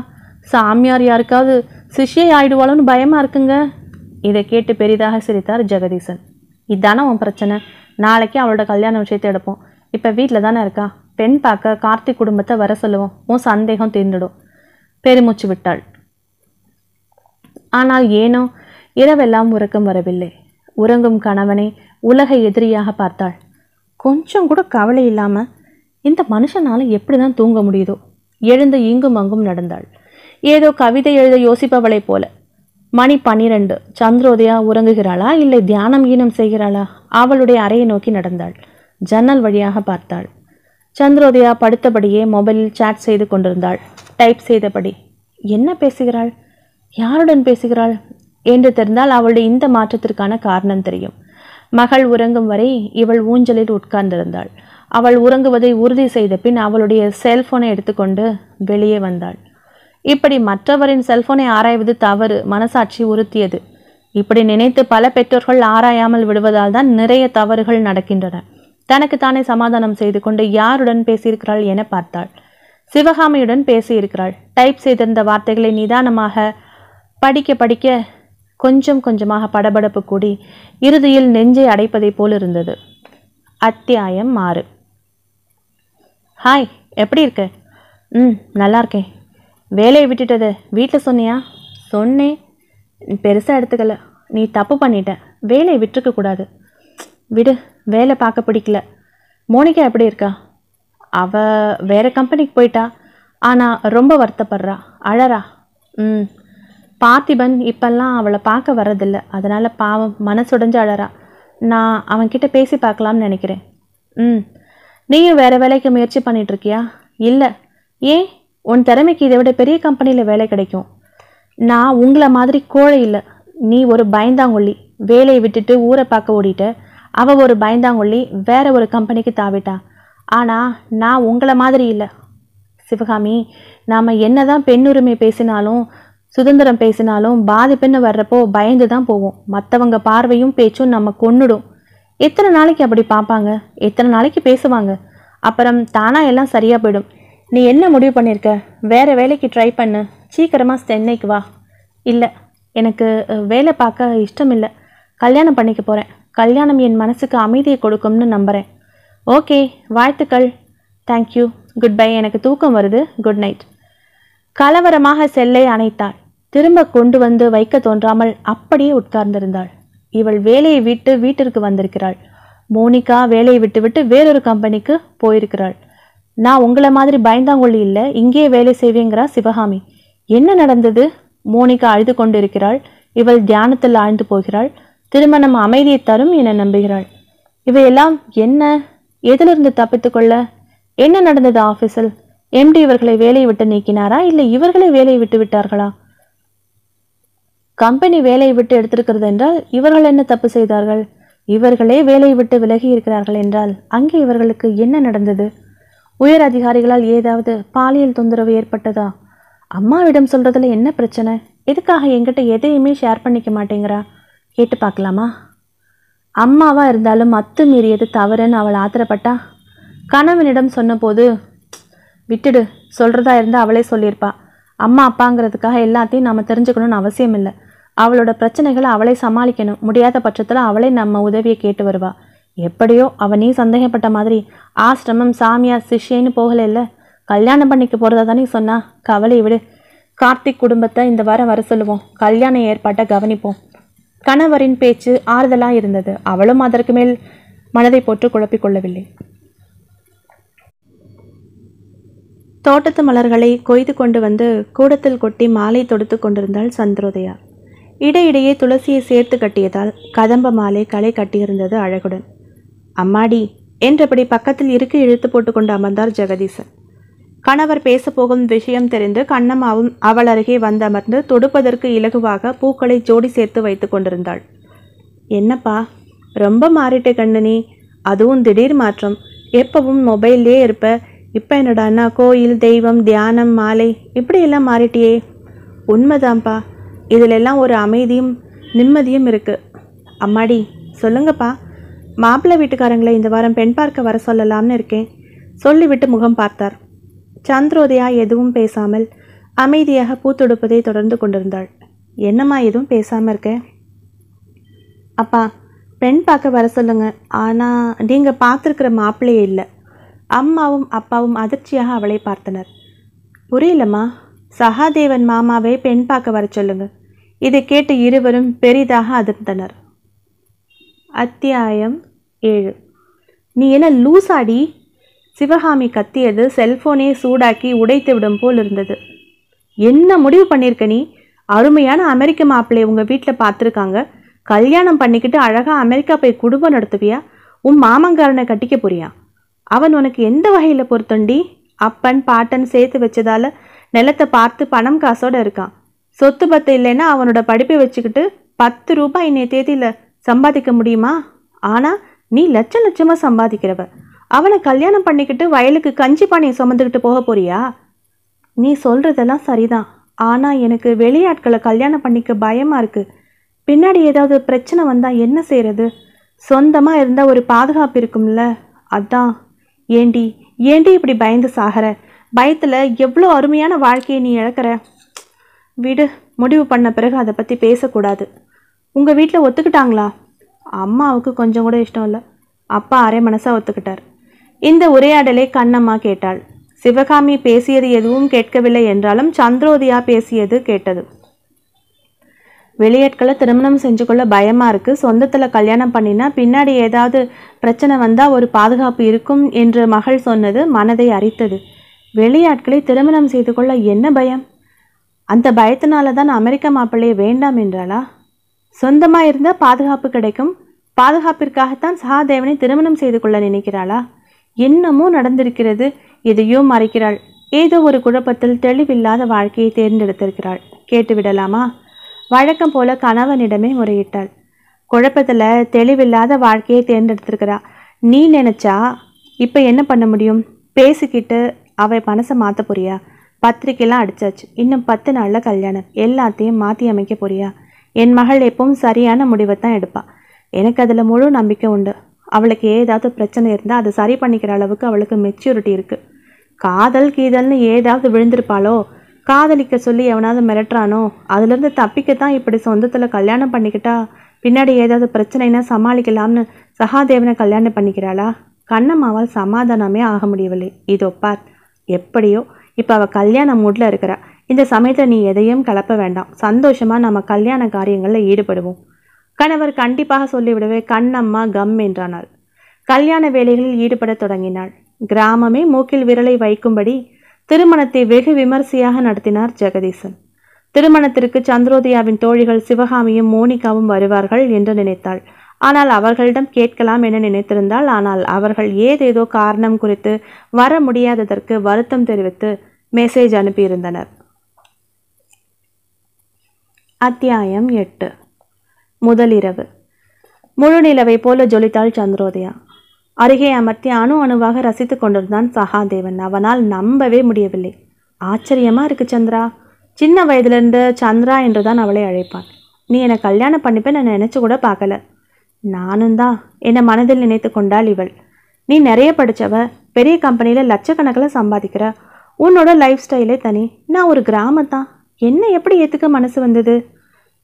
சாமியார் யாருக்காவது சிஷ்யை ஆயிடுவாளோன்னு பயமாக இருக்குங்க. இதை கேட்டு பெரிதாக சிரித்தார் ஜெகதீசன். இதானே உன் பிரச்சனை. நாளைக்கு அவளோட கல்யாண விஷயத்தை எடுப்போம். இப்போ வீட்டில் தானே இருக்கா? பெண் பார்க்க கார்த்திக் குடும்பத்தை வர சொல்லுவோம். உன் சந்தேகம் தீர்ந்துடும். பெருமூச்சு விட்டாள். ஆனால் ஏனோ இரவெல்லாம் உறக்கம் வரவில்லை. உறங்கும் கணவனை உலக எதிரியாக பார்த்தாள். கொஞ்சம் கூட கவலை இல்லாமல் இந்த மனுஷனால எப்படி தான் தூங்க முடியுதோ? எழுந்து இங்கும் அங்கும் நடந்தாள். ஏதோ கவிதை எழுத யோசிப்பவளைப் போல. மணி பன்னிரண்டு சந்திரோதயா உறங்குகிறாளா இல்லை தியானம் ஈனம் செய்கிறாளா? அவளுடைய அறையை நோக்கி நடந்தாள். ஜன்னல் வழியாக பார்த்தாள். சந்திரோதயா படுத்தபடியே மொபைலில் சாட் செய்து கொண்டிருந்தாள். டைப் செய்தபடி என்ன பேசுகிறாள்? யாருடன் பேசுகிறாள்? என்று தெரிந்தால் அவளுடைய இந்த மாற்றத்திற்கான காரணம் தெரியும். மகள் உறங்கும் வரை இவள் ஊஞ்சலில் உட்கார்ந்திருந்தாள். அவள் உறங்குவதை உறுதி செய்த பின் அவளுடைய செல்போனை எடுத்துக்கொண்டு வெளியே வந்தாள். இப்படி மற்றவரின் செல்போனை ஆராய்வது தவறு மனசாட்சி உறுத்தியது. இப்படி நினைத்து பல பெற்றோர்கள் ஆராயாமல் விடுவதால் தான் நிறைய தவறுகள் நடக்கின்றன. தனக்கு தானே சமாதானம் செய்து கொண்டு யாருடன் பேசியிருக்கிறாள் என பார்த்தாள். சிவகாமியுடன் பேசியிருக்கிறாள். டைப் செய்திருந்த வார்த்தைகளை நிதானமாக படிக்க படிக்க கொஞ்சம் கொஞ்சமாக படபடப்பு கூடி இறுதியில் நெஞ்சை அடைப்பதைப் போல் இருந்தது. அத்தியாயம் ஆறு. ஹாய் எப்படி இருக்க? ம் நல்லா இருக்கேன். வேலையை விட்டுட்டது வீட்டில் சொன்னியா? சொன்னேன். பெருசாக எடுத்துக்கல. நீ தப்பு பண்ணிட்ட. வேலையை விட்டுருக்க கூடாது. விடு வேலை பார்க்க பிடிக்கல. மோனிகா எப்படி இருக்கா? அவ வேற கம்பெனிக்கு போயிட்டா. ஆனால் ரொம்ப வருத்தப்படுறா. அழறா. ம். பார்த்திபன் இப்பெல்லாம் அவளை பார்க்க வர்றதில்ல. அதனால் பாவம் மனசுடைஞ்சு அழறா. நான் அவன்கிட்ட பேசி பார்க்கலாம்னு நினைக்கிறேன். ம். நீயும் வேறு வேலைக்கு முயற்சி பண்ணிட்டு இருக்கியா இல்லை. ஏன்? உன் திறமைக்கு இதை விட பெரிய கம்பெனியில் வேலை கிடைக்கும். நான் உங்களை மாதிரி கோழை இல்லை. நீ ஒரு பயந்தாங்கொல்லி. வேலையை விட்டுட்டு ஊரை பார்க்க ஓடிட்ட. அவள் ஒரு பயந்தாங்கொல்லி வேற ஒரு கம்பெனிக்கு தாவிட்டா. ஆனால் நான் உங்களை மாதிரி இல்லை. சிவகாமி நாம் என்ன தான் பெண்ணுரிமை பேசினாலும் சுதந்திரம் பேசினாலும் பாதிப்புன்னு வர்றப்போ பயந்து தான் போவோம். மற்றவங்க பார்வையும் பேச்சும் நம்ம கொன்னுடும். எத்தனை நாளைக்கு அப்படி பார்ப்பாங்க எத்தனை நாளைக்கு பேசுவாங்க? அப்புறம் தானாக எல்லாம் சரியாக போயிடும். நீ என்ன முடிவு பண்ணியிருக்க வேற வேலைக்கு ட்ரை பண்ணு. சீக்கிரமாக சென்னைக்கு வா. இல்லை எனக்கு வேலை பார்க்க இஷ்டம் இல்லை கல்யாணம் பண்ணிக்க போகிறேன் கல்யாணம் என் மனசுக்கு அமைதியை கொடுக்கும்னு நம்புகிறேன் ஓகே வாழ்த்துக்கள். தேங்க்யூ குட் பை எனக்கு தூக்கம் வருது. குட் நைட் கலவரமாக செல்லை அணைத்தாள். திரும்ப கொண்டு வந்து வைக்க தோன்றாமல் அப்படியே உட்கார்ந்திருந்தாள். இவள் வேலையை விட்டு வீட்டிற்கு வந்திருக்கிறாள். மோனிகா வேலையை விட்டு விட்டு வேறொரு கம்பெனிக்கு போயிருக்கிறாள். நான் உங்களை மாதிரி பயந்தாங்கொள்ளி இல்லை இங்கேயே வேலை செய்வேங்கிறா சிவகாமி. என்ன நடந்தது? மோனிகா அழுது கொண்டிருக்கிறாள். இவள் தியானத்தில் ஆழ்ந்து போகிறாள். திருமணம் அமைதியை தரும் என நம்புகிறாள். இவையெல்லாம் என்ன? எதிலிருந்து தப்பித்துக்கொள்ள என்ன நடந்தது ஆஃபீஸில் எம்டி இவர்களை வேலையை விட்டு நீக்கினாரா? இல்லை இவர்களை வேலையை விட்டு விட்டார்களா? கம்பெனி வேலையை விட்டு எடுத்திருக்கிறது என்றால் இவர்கள் என்ன தப்பு செய்தார்கள்? இவர்களே வேலையை விட்டு விலகி இருக்கிறார்கள் என்றால் அங்கே இவர்களுக்கு என்ன நடந்தது? உயர் அதிகாரிகளால் ஏதாவது பாலியல் தொந்தரவு ஏற்பட்டதா? அம்மாவிடம் சொல்றதுல என்ன பிரச்சனை? எதுக்காக என்கிட்ட எதையுமே ஷேர் பண்ணிக்க மாட்டேங்கிறா? கேட்டு பார்க்கலாமா? அம்மாவா இருந்தாலும் அத்து மீறியது தவறுன்னு அவள் ஆத்திரப்பட்டா? கணவனிடம் சொன்னபோது விட்டுடு சொல்றதா இருந்தால் அவளே சொல்லியிருப்பா. அம்மா அப்பாங்கிறதுக்காக எல்லாத்தையும் நாம் தெரிஞ்சுக்கணும்னு அவசியம் இல்லை அவளோட பிரச்சனைகளை அவளே சமாளிக்கணும். முடியாத பட்சத்தில் அவளே நம்ம உதவியை கேட்டு வருவா. எப்படியோ அவ நீ சந்தேகப்பட்ட மாதிரி ஆசிரமம் சாமியார் சிஷ்யன்னு போகலைல்ல? கல்யாணம் பண்ணிக்க போகிறதா தானே சொன்னா? கவலை விடு. கார்த்திக் குடும்பத்தை இந்த வாரம் வர சொல்லுவோம். கல்யாண ஏற்பாட்டை கவனிப்போம். கணவரின் பேச்சு ஆறுதலாக இருந்தது. அவளும் அதற்கு மேல் மனதை போட்டு குழப்பிக் கொள்ளவில்லை. தோட்டத்து மலர்களை கொய்து கொண்டு வந்து கூடத்தில் கொட்டி மாலை தொடுத்து கொண்டிருந்தாள் சந்திரோதயா. இடையிடையே துளசியை சேர்த்து கட்டியதால் கதம்ப மாலை களை கட்டியிருந்தது அழகுடன். அம்மாடி என்றபடி பக்கத்தில் இருக்கு இழுத்து போட்டுக்கொண்டு அமர்ந்தார் ஜெகதீசன். கணவர் பேசப்போகும் விஷயம் தெரிந்து கண்ணம்மாவும் அவள் அருகே வந்தமர்ந்து தொடுப்பதற்கு இலகுவாக பூக்களை ஜோடி சேர்த்து வைத்து கொண்டிருந்தாள். என்னப்பா ரொம்ப மாறிட்ட கண்ணினி அதுவும் திடீர் மாற்றம். எப்பவும் மொபைல்லே இருப்ப. இப்போ என்னடான்னா கோயில் தெய்வம் தியானம் மாலை. இப்படியெல்லாம் மாறிட்டியே. உண்மைதான்ப்பா. இதிலெல்லாம் ஒரு அமைதியும் நிம்மதியும் இருக்குது அம்மாடி சொல்லுங்கப்பா. மாப்பிள்ளை வீட்டுக்காரங்களை இந்த வாரம் பெண் பார்க்க வர சொல்லலாம்னு இருக்கேன். சொல்லிவிட்டு முகம் பார்த்தார். சந்திரோதயா எதுவும் பேசாமல் அமைதியாக பூத்தொடுப்பதை தொடர்ந்து கொண்டிருந்தாள். என்னம்மா எதுவும் பேசாமல் இருக்க? அப்பா பெண் பார்க்க வர சொல்லுங்க. ஆனால் நீங்கள் பார்த்துருக்கிற மாப்பிள்ளையே இல்லை. அம்மாவும் அப்பாவும் அதிர்ச்சியாக அவளை பார்த்தனர். புரியலம்மா. சகாதேவன் மாமாவை பெண் பார்க்க வர சொல்லுங்க. இதை கேட்டு இருவரும் பெரிதாக அதிர்ந்தனர். அத்தியாயம் ஏழு. நீ என்ன லூசாடி? சிவகாமி கத்தியது செல்போனே சூடாக்கி உடைத்து விடும் போல் இருந்தது. என்ன முடிவு பண்ணியிருக்க நீ? அருமையான அமெரிக்க மாப்பிள்ளை உங்கள் வீட்டில் பார்த்துருக்காங்க. கல்யாணம் பண்ணிக்கிட்டு அழகாக அமெரிக்கா போய் குடும்பம் நடத்துவியா? உன் மாமங்காரனை கட்டிக்க போறியா? அவன் உனக்கு எந்த வகையில் பொறுத்தண்டி? அப்பன் பாட்டன் சேர்த்து வச்சதால நிலத்தை பார்த்து பணம் காசோட இருக்கான். சொத்து பத்து இல்லைன்னா அவனோட படிப்பை வச்சுக்கிட்டு பத்து ரூபாய் இன்னைய தேதியில் சம்பாதிக்க முடியுமா? ஆனால் நீ லட்சம் லட்சமாக சம்பாதிக்கிறவ. அவனை கல்யாணம் பண்ணிக்கிட்டு வயலுக்கு கஞ்சி பானையை சுமந்துக்கிட்டு போக போறியா? நீ சொல்கிறதெல்லாம் சரிதான். ஆனால் எனக்கு வெளியாட்களை கல்யாணம் பண்ணிக்க பயமாக இருக்குது பின்னாடி ஏதாவது பிரச்சனை வந்தால் என்ன செய்கிறது சொந்தமாக இருந்தால் ஒரு பாதுகாப்பு இருக்கும்ல. அதான். ஏண்டி ஏண்டி இப்படி பயந்து சாகிற? பயத்தில் எவ்வளோ அருமையான வாழ்க்கையை நீ இழக்கிற? விடு முடிவு பண்ண பிறகு அதை பற்றி பேசக்கூடாது. உங்கள் வீட்டில் ஒத்துக்கிட்டாங்களா? அம்மாவுக்கு கொஞ்சம் கூட இஷ்டம் இல்லை. அப்பா அரை மனசாக ஒத்துக்கிட்டார். இந்த உரையாடலை கண்ணம்மா கேட்டாள். சிவகாமி பேசியது எதுவும் கேட்கவில்லை என்றாலும் சந்திரோதியா பேசியது கேட்டது. வெளியாட்களை திருமணம் செஞ்சு கொள்ள பயமாக இருக்குது சொந்தத்தில் கல்யாணம் பண்ணினா பின்னாடி ஏதாவது பிரச்சனை வந்தால் ஒரு பாதுகாப்பு இருக்கும் என்று மகள் சொன்னது மனதை அரித்தது. வெளியாட்களை திருமணம் செய்து கொள்ள என்ன பயம்? அந்த பயத்தினால தான் அமெரிக்க மாப்பிள்ளையை வேண்டாம் என்றாளா? சொந்தமாக இருந்தால் பாதுகாப்பு கிடைக்கும். பாதுகாப்பிற்காகத்தான் சகாதேவனை திருமணம் செய்து கொள்ள நினைக்கிறாளா? என்னமோ நடந்திருக்கிறது. எதையோ மறைக்கிறாள். ஏதோ ஒரு குழப்பத்தில் தெளிவில்லாத வாழ்க்கையை தேர்ந்தெடுத்திருக்கிறாள். கேட்டுவிடலாமா? வழக்கம் போல கணவனிடமே முறையிட்டாள். குழப்பத்தில் தெளிவில்லாத வாழ்க்கையை தேர்ந்தெடுத்திருக்கிறா. நீ நினச்சா இப்போ என்ன பண்ண முடியும்? பேசிக்கிட்டு அவள் மனசை மாற்ற போறியா பத்திரிக்கைலாம் அடிச்சாச்சு. இன்னும் பத்து நாளில் கல்யாணம். எல்லாத்தையும் மாற்றி அமைக்க போறியா என் மகள் எப்பவும் சரியான முடிவை தான் எடுப்பாள் எனக்கு அதில் முழு நம்பிக்கை உண்டு. அவளுக்கு ஏதாவது பிரச்சனை இருந்தால் அதை சரி பண்ணிக்கிற அளவுக்கு அவளுக்கு மெச்சூரிட்டி இருக்குது காதல் கீதல்னு ஏதாவது விழுந்திருப்பாளோ? காதலிக்க சொல்லி எவனாவது மிரட்டுறானோ? அதுலேருந்து தப்பிக்கத்தான் இப்படி சொந்தத்தில் கல்யாணம் பண்ணிக்கிட்டா? பின்னாடி ஏதாவது பிரச்சனைனா சமாளிக்கலாம்னு சகாதேவனை கல்யாணம் பண்ணிக்கிறாளா? கண்ணம்மாவால் சமாதானமே ஆக முடியவில்லை. இதோ பார். எப்படியோ இப்போ அவள் கல்யாண மூடில் இருக்கிறா. இந்த சமயத்தில் நீ எதையும் கலப்ப வேண்டாம். சந்தோஷமாக நம்ம கல்யாண காரியங்களில் ஈடுபடுவோம். கணவர் கண்டிப்பாக சொல்லிவிடவே கண்ணம்மா கம் என்றானாள். கல்யாண வேலைகளில் ஈடுபடத் தொடங்கினாள். கிராமமே மூக்கில் விரலை வைக்கும்படி திருமணத்தை வெகு விமர்சையாக நடத்தினார் ஜெகதீசன். திருமணத்திற்கு சந்திரோதயாவின் தோழிகள் சிவகாமியும் மோனிகாவும் வருவார்கள் என்று நினைத்தாள். ஆனால் அவர்களிடம் கேட்கலாம் என நினைத்திருந்தாள் ஆனால் அவர்கள் ஏதேதோ காரணம் குறித்து வர முடியாததற்கு வருத்தம் தெரிவித்து மெசேஜ் அனுப்பியிருந்தனர். அத்தியாயம் எட்டு. முதலிரவு முழு நிலவை போல ஜொலித்தாள் சந்திரோதயா. அருகே அமர்த்தி அணு அணுவாக ரசித்து கொண்டிருந்தான் சகாதேவன். அவனால் நம்பவே முடியவில்லை. ஆச்சரியமா இருக்கு சந்திரா. சின்ன வயதிலிருந்து சந்திரா என்று தான் அவளை அழைப்பான் நீ என்னை கல்யாணம் பண்ணிப்பேன் நான் நினச்சி கூட பார்க்கல. நானும் தான் என்னை மனதில் நினைத்து கொண்டாள் இவள். நீ நிறைய படித்தவ பெரிய கம்பெனியில் லட்சக்கணக்கில் சம்பாதிக்கிற. உன்னோட லைஃப் ஸ்டைலே தனி. நான் ஒரு கிராமத்தான் என்ன எப்படி ஏற்றுக்க மனசு வந்தது?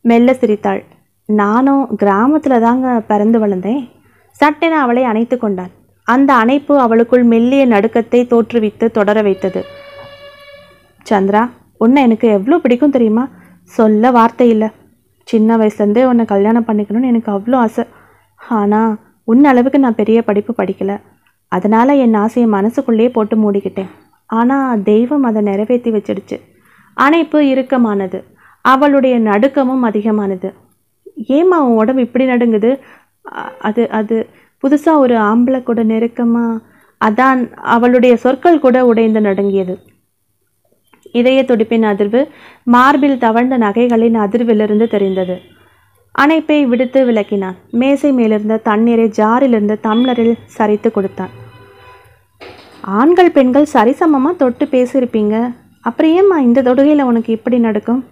மெல்ல சிரித்தாள். நானும் கிராமத்தில் தாங்க பிறந்து வளர்ந்தேன். சட்டென அவளை அணைத்து கொண்டான் அந்த அணைப்பு அவளுக்குள் மெல்லிய நடுக்கத்தை தோற்றுவித்து தொடர வைத்தது. சந்திரா உன்னை எனக்கு எவ்வளோ பிடிக்கும் தெரியுமா? சொல்ல வார்த்தை இல்லை. சின்ன வயசுலேருந்தே உன்னை கல்யாணம் பண்ணிக்கணும்னு எனக்கு அவ்வளோ ஆசை. ஆனால் உன் அளவுக்கு நான் பெரிய படிப்பு படிக்கலை. அதனால் என் ஆசையை மனசுக்குள்ளேயே போட்டு மூடிக்கிட்டேன். ஆனால் தெய்வம் அதை நிறைவேற்றி வச்சிடுச்சு. அணைப்பு இறுக்கமானது. அவளுடைய நடுக்கமும் அதிகமானது. ஏம்மா உன் உடம்பு இப்படி நடுங்குது? அது அது புதுசாக ஒரு ஆம்பளை கூட நெருக்கமாக அதான் அவளுடைய சொற்கள் கூட உடைந்து நடுங்கியது. இதய துடிப்பின் அதிர்வு மார்பில் தவழ்ந்த நகைகளின் அதிர்விலிருந்து தெரிந்தது. அணைப்பை விடுத்து விளக்கினான். மேசை மேலிருந்த தண்ணீரை ஜாரிலிருந்து தம்ளரில் சரித்து கொடுத்தான். ஆண்கள் பெண்கள் சரிசமமாக தொட்டு பேசியிருப்பீங்க? அப்புறம் ஏம்மா இந்த தொடுகையில் உனக்கு இப்படி நடக்கும்?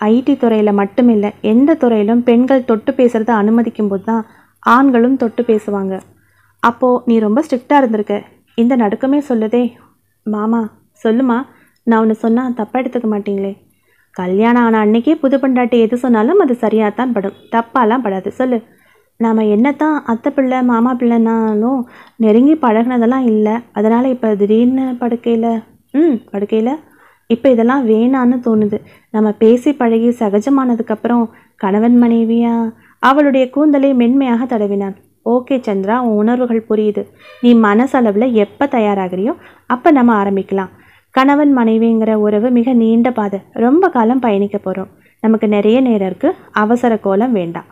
ஐடி துறையில் மட்டுமில்லை எந்த துறையிலும் பெண்கள் தொட்டு பேசுகிறத அனுமதிக்கும் போது தான் ஆண்களும் தொட்டு பேசுவாங்க. அப்போது நீ ரொம்ப ஸ்ட்ரிக்டாக இருந்திருக்க. இந்த நடுக்கமே சொல்லுதே. மாமா சொல்லுமா. நான் உன்னை சொன்னால் தப்பாக எடுத்துக்க மாட்டீங்களே. கல்யாணம் ஆன அன்னைக்கே புது பண்டாட்டி எது சொன்னாலும் அது சரியாக தான் படும். தப்பாலாம் படாது. சொல்லு. நாம் என்னத்தான் அத்தை பிள்ளை மாமா பிள்ளைனாலும் நெருங்கி பழகுனதெல்லாம் இல்லை. அதனால் இப்போ திடீர்னு படுக்கையில் ம் படுக்கையில் இப்போ இதெல்லாம் வேணான்னு தோணுது. நம்ம பேசி பழகி சகஜமானதுக்கப்புறம் கணவன் மனைவியா அவளுடைய கூந்தலை மென்மையாக தடவினான். ஓகே சந்திரா உன் உணர்வுகள் புரியுது. நீ மனசளவில் எப்போ தயாராகிறியோ அப்போ நம்ம ஆரம்பிக்கலாம். கணவன் மனைவிங்கிற உறவு மிக நீண்ட பாதை. ரொம்ப காலம் பயணிக்க போகிறோம் நமக்கு நிறைய நேரம் இருக்குது அவசர கோலம் வேண்டாம்.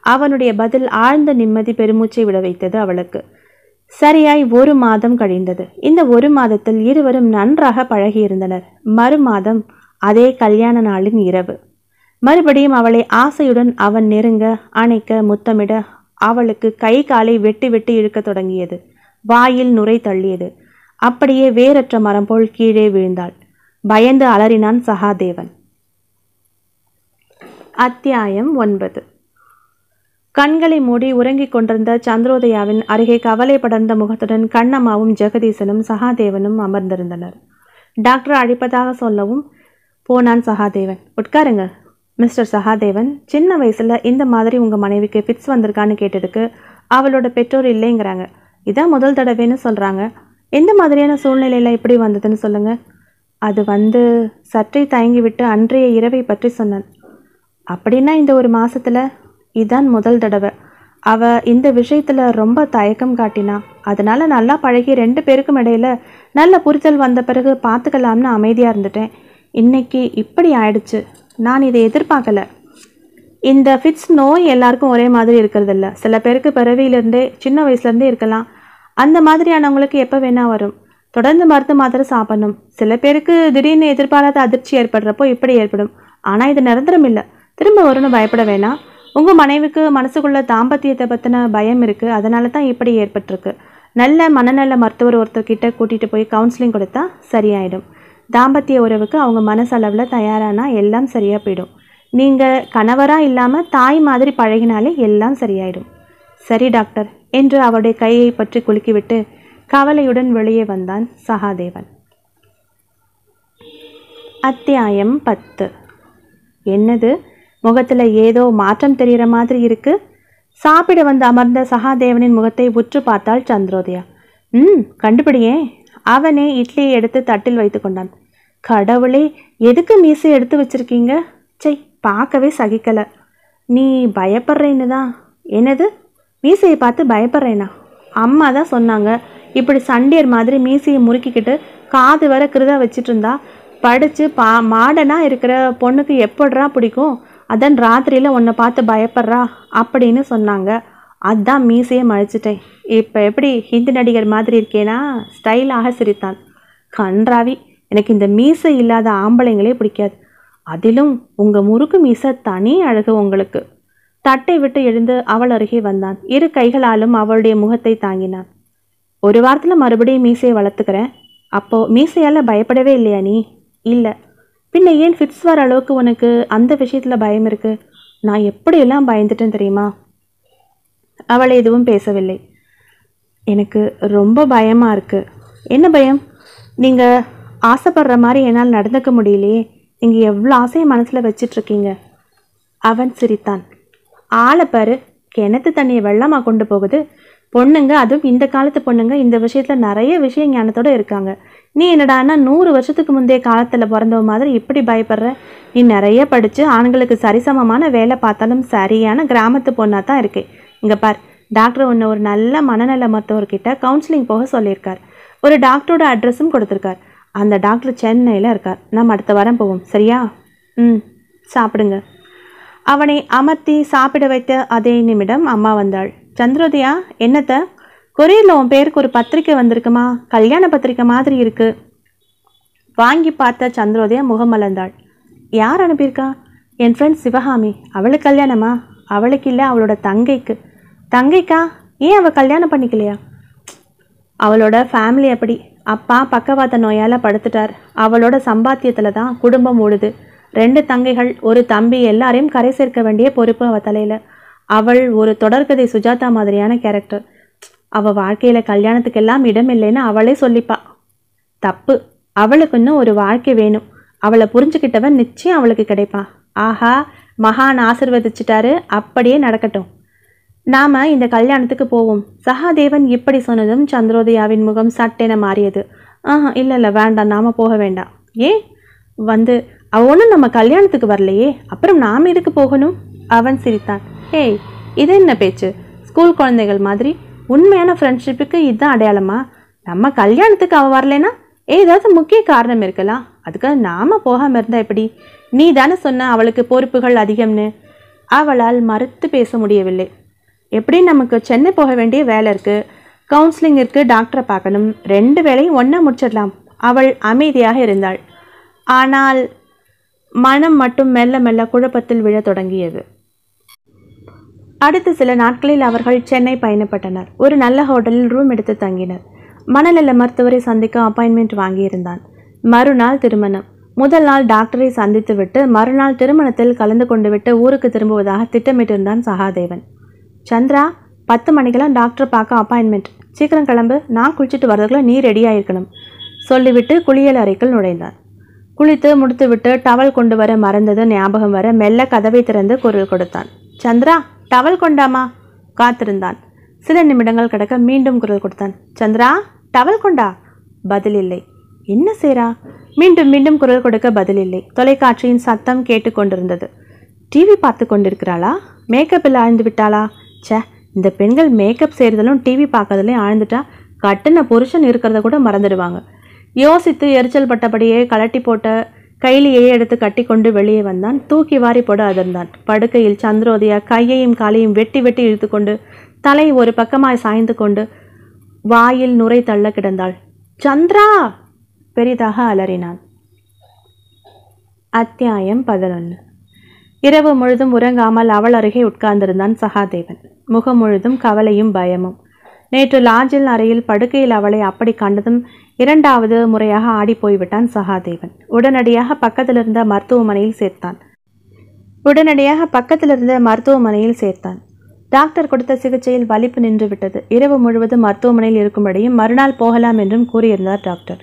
அவனுடைய பதில் ஆழ்ந்த நிம்மதி பெருமூச்சை விட வைத்தது அவளுக்கு. சரியாய் ஒரு மாதம் கழிந்தது. இந்த ஒரு மாதத்தில் இருவரும் நன்றாக பழகியிருந்தனர் மறு மாதம் அதே கல்யாண நாளின் இரவு. மறுபடியும் அவளை ஆசையுடன் அவன் நெருங்க அணைக்க முத்தமிட அவளுக்கு கை காலை வெட்டி வெட்டி இழுக்கத் தொடங்கியது. வாயில் நுரை தள்ளியது. அப்படியே வேறற்ற மரம் போல் கீழே விழுந்தாள். பயந்து அலறினான் சகாதேவன். அத்தியாயம் ஒன்பது. கண்களை மூடி உறங்கிக் கொண்டிருந்த சந்திரோதயாவின் அருகே கவலை படர்ந்த முகத்துடன் கண்ணம்மாவும் ஜெகதீசனும் சகாதேவனும் அமர்ந்திருந்தனர். டாக்டர் அழைப்பதாக சொல்லவும் போனான் சகாதேவன். உட்காருங்க மிஸ்டர் சகாதேவன். சின்ன வயசுல இந்த மாதிரி உங்கள் மனைவிக்கு ஃபிட்ஸ் வந்திருக்கான்னு கேட்டதுக்கு அவளோட பெற்றோர் இல்லைங்கிறாங்க. இதான் முதல் தடவைன்னு சொல்கிறாங்க எந்த மாதிரியான சூழ்நிலையில் எப்படி வந்ததுன்னு சொல்லுங்கள் அது வந்து சற்றே தயங்கிவிட்டு அன்றைய இரவை பற்றி சொன்னான். அப்படின்னா இந்த ஒரு மாதத்தில் இதுதான் முதல் தடவை. அவ இந்த விஷயத்தில் ரொம்ப தயக்கம் காட்டினா அதனால் நல்லா பழகி ரெண்டு பேருக்கும் இடையில நல்ல புரிதல் வந்த பிறகு பார்த்துக்கலாம்னு அமைதியாக இருந்துட்டேன். இன்னைக்கு இப்படி ஆயிடுச்சு. நான் இதை எதிர்பார்க்கல. இந்த ஃபிட்ஸ் நோய் எல்லாருக்கும் ஒரே மாதிரி இருக்கிறதில்ல. சில பேருக்கு பிறவியிலேருந்தே சின்ன வயசுலேருந்தே இருக்கலாம். அந்த மாதிரியானவங்களுக்கு எப்போ வேணால் வரும். தொடர்ந்து மருந்து மாத்திரை சாப்பிடணும். சில பேருக்கு திடீர்னு எதிர்பாராத அதிர்ச்சி ஏற்படுறப்போ இப்படி ஏற்படும். ஆனால் இது நிரந்தரம் இல்லை. திரும்ப வரும்னு பயப்பட வேணாம். உங்கள் மனைவிக்கு மனசுக்குள்ள தாம்பத்தியத்தை பற்றின பயம் இருக்குது அதனால தான் இப்படி ஏற்பட்டிருக்கு. நல்ல மனநல மருத்துவர் ஒருத்தர்கிட்ட கூட்டிகிட்டு போய் கவுன்சிலிங் கொடுத்தா சரியாயிடும். தாம்பத்திய உறவுக்கு அவங்க மனசளவில் தயாரானா எல்லாம் சரியாக போயிடும். நீங்கள் கணவராக இல்லாமல் தாய் மாதிரி பழகினாலே எல்லாம் சரியாயிடும். சரி டாக்டர். என்று அவருடைய கையை பற்றி குலுக்கிவிட்டு கவலையுடன் வெளியே வந்தான் சகாதேவன். அத்தியாயம் பத்து. என்னது? முகத்தில் ஏதோ மாற்றம் தெரிகிற மாதிரி இருக்கு? சாப்பிட வந்து அமர்ந்த சகாதேவனின் முகத்தை உற்று பார்த்தாள் சந்திரோதயா. ம் கண்டுபிடியே. அவனே இட்லியை எடுத்து தட்டில் வைத்து கொண்டான். கடவுளே எதுக்கு மீசை எடுத்து வச்சிருக்கீங்க? சை பார்க்கவே சகிக்கலை. நீ பயப்படுறேன்னு தான் என்னது? மீசையை பார்த்து பயப்படுறேனா? அம்மா தான் சொன்னாங்க இப்படி சண்டியர் மாதிரி மீசையை முறுக்கிக்கிட்டு காது வர கிருதா வச்சுட்டு இருந்தா படித்து பா மாடனாக இருக்கிற பொண்ணுக்கு எப்படிரா பிடிக்கும்? அதான் ராத்திரியில் உன்னை பார்த்து பயப்படுறா அப்படின்னு சொன்னாங்க. அதான் மீசையை மழைச்சிட்டேன் இப்போ எப்படி ஹிந்தி நடிகர் மாதிரி இருக்கேனா? ஸ்டைலாக சிரித்தான். கன்றாவி எனக்கு இந்த மீசை இல்லாத ஆம்பளைங்களே பிடிக்காது. அதிலும் உங்கள் முறுக்கு மீசை தனி அழகு உங்களுக்கு. தட்டை விட்டு எழுந்து அவள் அருகே வந்தான். இரு கைகளாலும் அவளுடைய முகத்தை தாங்கினான். ஒரு வாரத்தில் மறுபடியும் மீசையை வளர்த்துக்கிறேன். அப்போ மீசையால் பயப்படவே இல்லையா நீ? இல்லை. பின்ன ஏன் ஃபிட்ஸ் வர அளவுக்கு உனக்கு அந்த விஷயத்தில் பயம் இருக்கு? நான் எப்படியெல்லாம் பயந்துட்டேன் தெரியுமா? அவள் எதுவும் பேசவில்லை. எனக்கு ரொம்ப பயமாக இருக்கு. என்ன பயம்? நீங்கள் ஆசைப்படுற மாதிரி என்னால் நடந்துக்க முடியலையே. நீங்கள் எவ்வளோ ஆசையை மனசில் வச்சிட்ருக்கீங்க அவன் சிரித்தான். ஆளை பாரு. கிணத்து தண்ணியை வெள்ளமாக கொண்டு போகுது. பொண்ணுங்க அதுவும் இந்த காலத்து பொண்ணுங்க இந்த விஷயத்தில் நிறைய விஷய ஞானத்தோடு இருக்காங்க. நீ என்னடான்னா நூறு வருஷத்துக்கு முந்தைய காலத்தில் பிறந்தவ மாதிரி இப்படி பயப்படுற? நீ நிறைய படித்து ஆண்களுக்கு சரிசமமான வேலை பார்த்தாலும் சரியான கிராமத்து பொண்ணாக தான் இருக்கே. இங்கே பார் டாக்டர் உன்னை ஒரு நல்ல மனநல மருத்துவர்கிட்ட கவுன்சிலிங் போக சொல்லியிருக்கார். ஒரு டாக்டரோட அட்ரஸும் கொடுத்துருக்கார். அந்த டாக்டர் சென்னையில் இருக்கார். நம்ம அடுத்த வாரம் போவோம். சரியா? ம் சாப்பிடுங்க. அவனை அமர்த்தி சாப்பிட வைத்த அதே நிமிடம் அம்மா வந்தாள். சந்திரோதயா என்னத்த? கொரியரில் உன் பேருக்கு ஒரு பத்திரிக்கை வந்திருக்குமா? கல்யாண பத்திரிக்கை மாதிரி இருக்கு. வாங்கி பார்த்த சந்திரோதயா முகம் மலர்ந்தாள். யார் அனுப்பியிருக்கா? என் ஃப்ரெண்ட் சிவகாமி. அவளுக்கு கல்யாணமா? அவளுக்கு இல்லை அவளோட தங்கைக்கு. தங்கைக்கா? ஏன் அவள் கல்யாணம் பண்ணிக்கலையா? அவளோட ஃபேமிலி அப்படி. அப்பா பக்கவாத நோயால் படுத்துட்டார். அவளோட சம்பாத்தியத்தில் தான் குடும்பம் ஓடுது. ரெண்டு தங்கைகள் ஒரு தம்பி எல்லாரையும் கரை சேர்க்க வேண்டிய பொறுப்பு அவள் தலையில். அவள் ஒரு தொடர்கதை சுஜாதா மாதிரியான கேரக்டர் அவள் வாழ்க்கையில் கல்யாணத்துக்கெல்லாம் இடம் இல்லைன்னு அவளே சொல்லிப்பா. தப்பு. அவளுக்கு இன்னும் ஒரு வாழ்க்கை வேணும். அவளை புரிஞ்சுக்கிட்டவன் நிச்சயம் அவளுக்கு கிடைப்பான் ஆஹா மகான் ஆசிர்வதிச்சிட்டாரு அப்படியே நடக்கட்டும். நாம இந்த கல்யாணத்துக்கு போவோம். சகாதேவன் இப்படி சொன்னதும் சந்திரோதயாவின் முகம் சட்டென மாறியது. ஆஹா இல்லை இல்லை வேண்டாம். நாம போக வேண்டாம். ஏன்? வந்து அவ ஒன்றும் நம்ம கல்யாணத்துக்கு வரலையே. அப்புறம் நாம் எதுக்கு போகணும்? அவன் சிரித்தான். ஏய் இது என்ன பேச்சு? ஸ்கூல் குழந்தைகள் மாதிரி உண்மையான ஃப்ரெண்ட்ஷிப்புக்கு இதுதான் அடையாளமா? நம்ம கல்யாணத்துக்கு அவள் வரலைன்னா ஏதாவது முக்கிய காரணம் இருக்கலாம். அதுக்காக நாம் போகாமல் இருந்தால் எப்படி? நீ தானே சொன்ன அவளுக்கு பொறுப்புகள் அதிகம்னு. அவளால் மறுத்து பேச முடியவில்லை. எப்படி நமக்கு சென்னை போக வேண்டிய வேலை இருக்குது கவுன்சிலிங் இருக்குது டாக்டரை பார்க்கணும். ரெண்டு வேலையும் ஒன்றா முடிச்சிடலாம். அவள் அமைதியாக இருந்தாள். ஆனால் மனம் மட்டும் மெல்ல மெல்ல குழப்பத்தில் விழத் தொடங்கியது. அடுத்த சில நாட்களில் அவர்கள் சென்னை பயணப்பட்டனர். ஒரு நல்ல ஹோட்டலில் ரூம் எடுத்து தங்கினர். மனநல மருத்துவரை சந்திக்க அப்பாயின்மெண்ட் வாங்கியிருந்தான். மறுநாள் திருமணம். முதல் நாள் டாக்டரை சந்தித்துவிட்டு மறுநாள் திருமணத்தில் கலந்து கொண்டு விட்டு ஊருக்கு திரும்புவதாக திட்டமிட்டிருந்தான் சகாதேவன். சந்திரா பத்து மணிக்கெல்லாம் டாக்டரை பார்க்க அப்பாயின்மெண்ட் சீக்கிரம் கிளம்பு. நான் குளிச்சுட்டு வர்றதுக்குள்ள நீ ரெடியாக இருக்கணும் சொல்லிவிட்டு குளியல் அறைக்குள் நுழைந்தான். குளித்து முடித்துவிட்டு டவல் கொண்டு வர மறந்தது ஞாபகம் வர மெல்ல கதவை திறந்து குரல் கொடுத்தான். சந்திரா டவல் கொண்டாமா? காத்திருந்தான். சில நிமிடங்கள் கிடக்க மீண்டும் குரல் கொடுத்தான். சந்திரா டவல் கொண்டா? பதில் இல்லை. என்ன செய்றா மீண்டும் மீண்டும் குரல் கொடுக்க பதில் இல்லை. தொலைக்காட்சியின் சத்தம் கேட்டுக்கொண்டிருந்தது டிவி பார்த்து கொண்டிருக்கிறாளா? மேக்கப்பில் ஆழ்ந்து விட்டாளா? ச்சே இந்த பெண்கள் மேக்கப் செய்கிறதிலும் டிவி பார்க்கறதுலையும் ஆழ்ந்துட்டா கட்டுன புருஷன் இருக்கிறத கூட மறந்துடுவாங்க. யோசித்து எரிச்சல் பட்டபடியே கலட்டி போட்ட கைலியை எடுத்து கட்டிக்கொண்டு வெளியே வந்தான். தூக்கி வாரி போட அதிர்ந்தான். படுக்கையில் சந்திரோதயா கையையும் காலையும் வெட்டி வெட்டி இழுத்துக்கொண்டு தலை ஒரு பக்கமாய் சாய்ந்து கொண்டு வாயில் நுரை தள்ள கிடந்தாள். சந்திரா! பெரிதாக அலறினான். அத்தியாயம் பதினொன்று இரவு முழுதும் உறங்காமல் அவள் அருகே உட்கார்ந்திருந்தான் சகாதேவன். முகம் முழுதும் கவலையும் பயமும். நேற்று லாட்ஜில் அறையில் படுக்கையில் அவளை அப்படி கண்டதும் இரண்டாவது முறையாக ஆடி போய்விட்டான் சகாதேவன். உடனடியாக பக்கத்தில் இருந்த மருத்துவமனையில் சேர்த்தான். உடனடியாக பக்கத்தில் இருந்த மருத்துவமனையில் சேர்த்தான். டாக்டர் கொடுத்த சிகிச்சையில் வலிப்பு நின்று விட்டது இரவு முழுவதும் மருத்துவமனையில் இருக்கும்படியும் மறுநாள் போகலாம் என்றும் கூறியிருந்தார் டாக்டர்.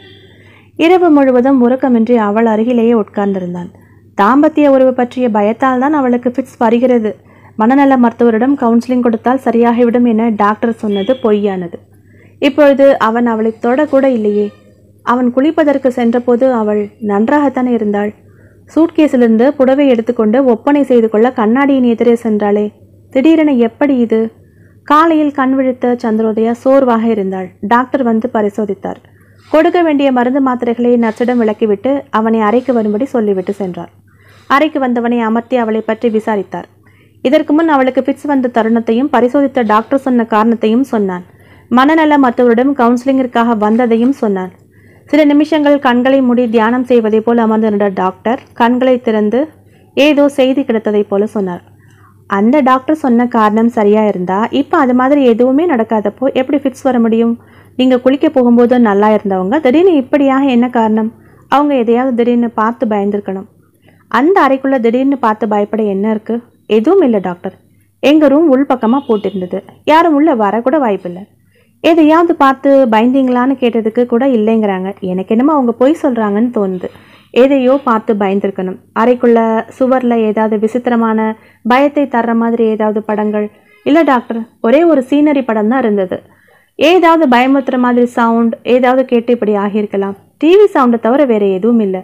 இரவு முழுவதும் உறக்கமின்றி அவள் அருகிலேயே உட்கார்ந்திருந்தான். தாம்பத்திய உறவு பற்றிய பயத்தால் தான் அவளுக்கு ஃபிட்ஸ் வருகிறது. மனநல மருத்துவரிடம் கவுன்சிலிங் கொடுத்தால் சரியாகிவிடும் என டாக்டர் சொன்னது பொய்யானது. இப்பொழுது அவன் அவளை தொடக்கூட இல்லையே. அவன் குளிப்பதற்கு சென்றபோது அவள் நன்றாகத்தானே இருந்தாள். சூட்கேஸிலிருந்து புடவை எடுத்துக்கொண்டு ஒப்பனை செய்து கொள்ள கண்ணாடியின் எதிரே சென்றாளே. திடீரென எப்படி இது? காலையில் கண் விழித்த சந்திரோதயா சோர்வாக இருந்தாள். டாக்டர் வந்து பரிசோதித்தார். கொடுக்க வேண்டிய மருந்து மாத்திரைகளை நர்ஸிடம் விளக்கிவிட்டு அவனை அறைக்கு வரும்படி சொல்லிவிட்டு சென்றார். அறைக்கு வந்தவனை அமர்த்தி அவளை பற்றி விசாரித்தார். இதற்கு முன் அவளுக்கு பிட்ஸ் வந்த தருணத்தையும் பரிசோதித்த டாக்டர் சொன்ன காரணத்தையும் சொன்னான். மனநல மருத்துவரிடம் கவுன்சிலிங்கிற்காக வந்ததையும் சொன்னான். சில நிமிஷங்கள் கண்களை மூடி தியானம் செய்வதைப் போல் அமர்ந்திருந்த டாக்டர் கண்களை திறந்து ஏதோ செய்தி கிடைத்ததைப் போல சொன்னார். அந்த டாக்டர் சொன்ன காரணம் சரியா இருந்தா இப்போ அது மாதிரி எதுவுமே நடக்காதப்போ எப்படி ஃபிக்ஸ் வர முடியும்? நீங்க குளிக்க போகும்போது நல்லா இருந்தவங்க திடீர்னு இப்படியாக என்ன காரணம்? அவங்க எதையாவது திடீர்னு பார்த்து பயந்துருக்கணும். அந்த அறைக்குள்ள திடீர்னு பார்த்து பயப்பட என்ன இருக்கு? எதுவும் இல்லை டாக்டர். எங்கள் ரூம் உள்பக்கமா போட்டிருந்தது. யாரும் உள்ளே வரக்கூட வாய்ப்பில்லை எதையாவது பார்த்து பயந்தீங்களான்னு கேட்டதுக்கு கூட இல்லைங்கிறாங்க. எனக்கு என்னமோ அவங்க பொய் சொல்கிறாங்கன்னு தோணுது. எதையோ பார்த்து பயந்துருக்கணும். அறைக்குள்ள சுவரில் ஏதாவது விசித்திரமான பயத்தை தர்ற மாதிரி ஏதாவது படங்கள். இல்லை டாக்டர் ஒரே ஒரு சீனரி படம் தான் இருந்தது. ஏதாவது பயமுறுத்துற மாதிரி சவுண்ட் ஏதாவது கேட்டு இப்படி ஆகியிருக்கலாம். டிவி சவுண்டை தவிர வேறு எதுவும் இல்லை.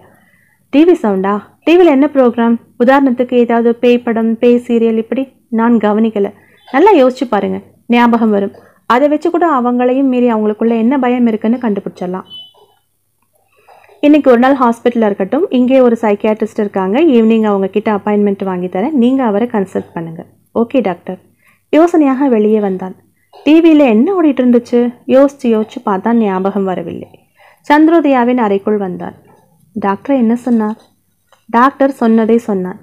டிவி சவுண்டா டிவியில் என்ன ப்ரோக்ராம் உதாரணத்துக்கு ஏதாவது பேய் படம் பேய் சீரியல் இப்படி நான் கவனிக்கலை. நல்லா யோசிச்சு பாருங்க. ஞாபகம் வரும். அதை வச்சு கூட அவங்களையும் மீறி அவங்களுக்குள்ள என்ன பயம் இருக்குன்னு கண்டுபிடிச்சிடலாம். இன்னைக்கு ஒரு நாள் ஹாஸ்பிட்டலில் இருக்கட்டும் இங்கே ஒரு சைக்கியாட்ரிஸ்ட் இருக்காங்க. ஈவினிங் அவங்க கிட்ட அப்பாயின்மெண்ட் வாங்கி தரேன். நீங்கள் அவரை கன்சல்ட் பண்ணுங்கள் ஓகே டாக்டர் யோசனையாக வெளியே வந்தான். டிவியில் என்ன ஓடிட்டு இருந்துச்சு? யோசித்து யோசிச்சு பார்த்தா ஞாபகம் வரவில்லை. சந்திரோதயாவின் அறைக்குள் வந்தான். டாக்டர் என்ன சொன்னார் டாக்டர் சொன்னதை சொன்னார்.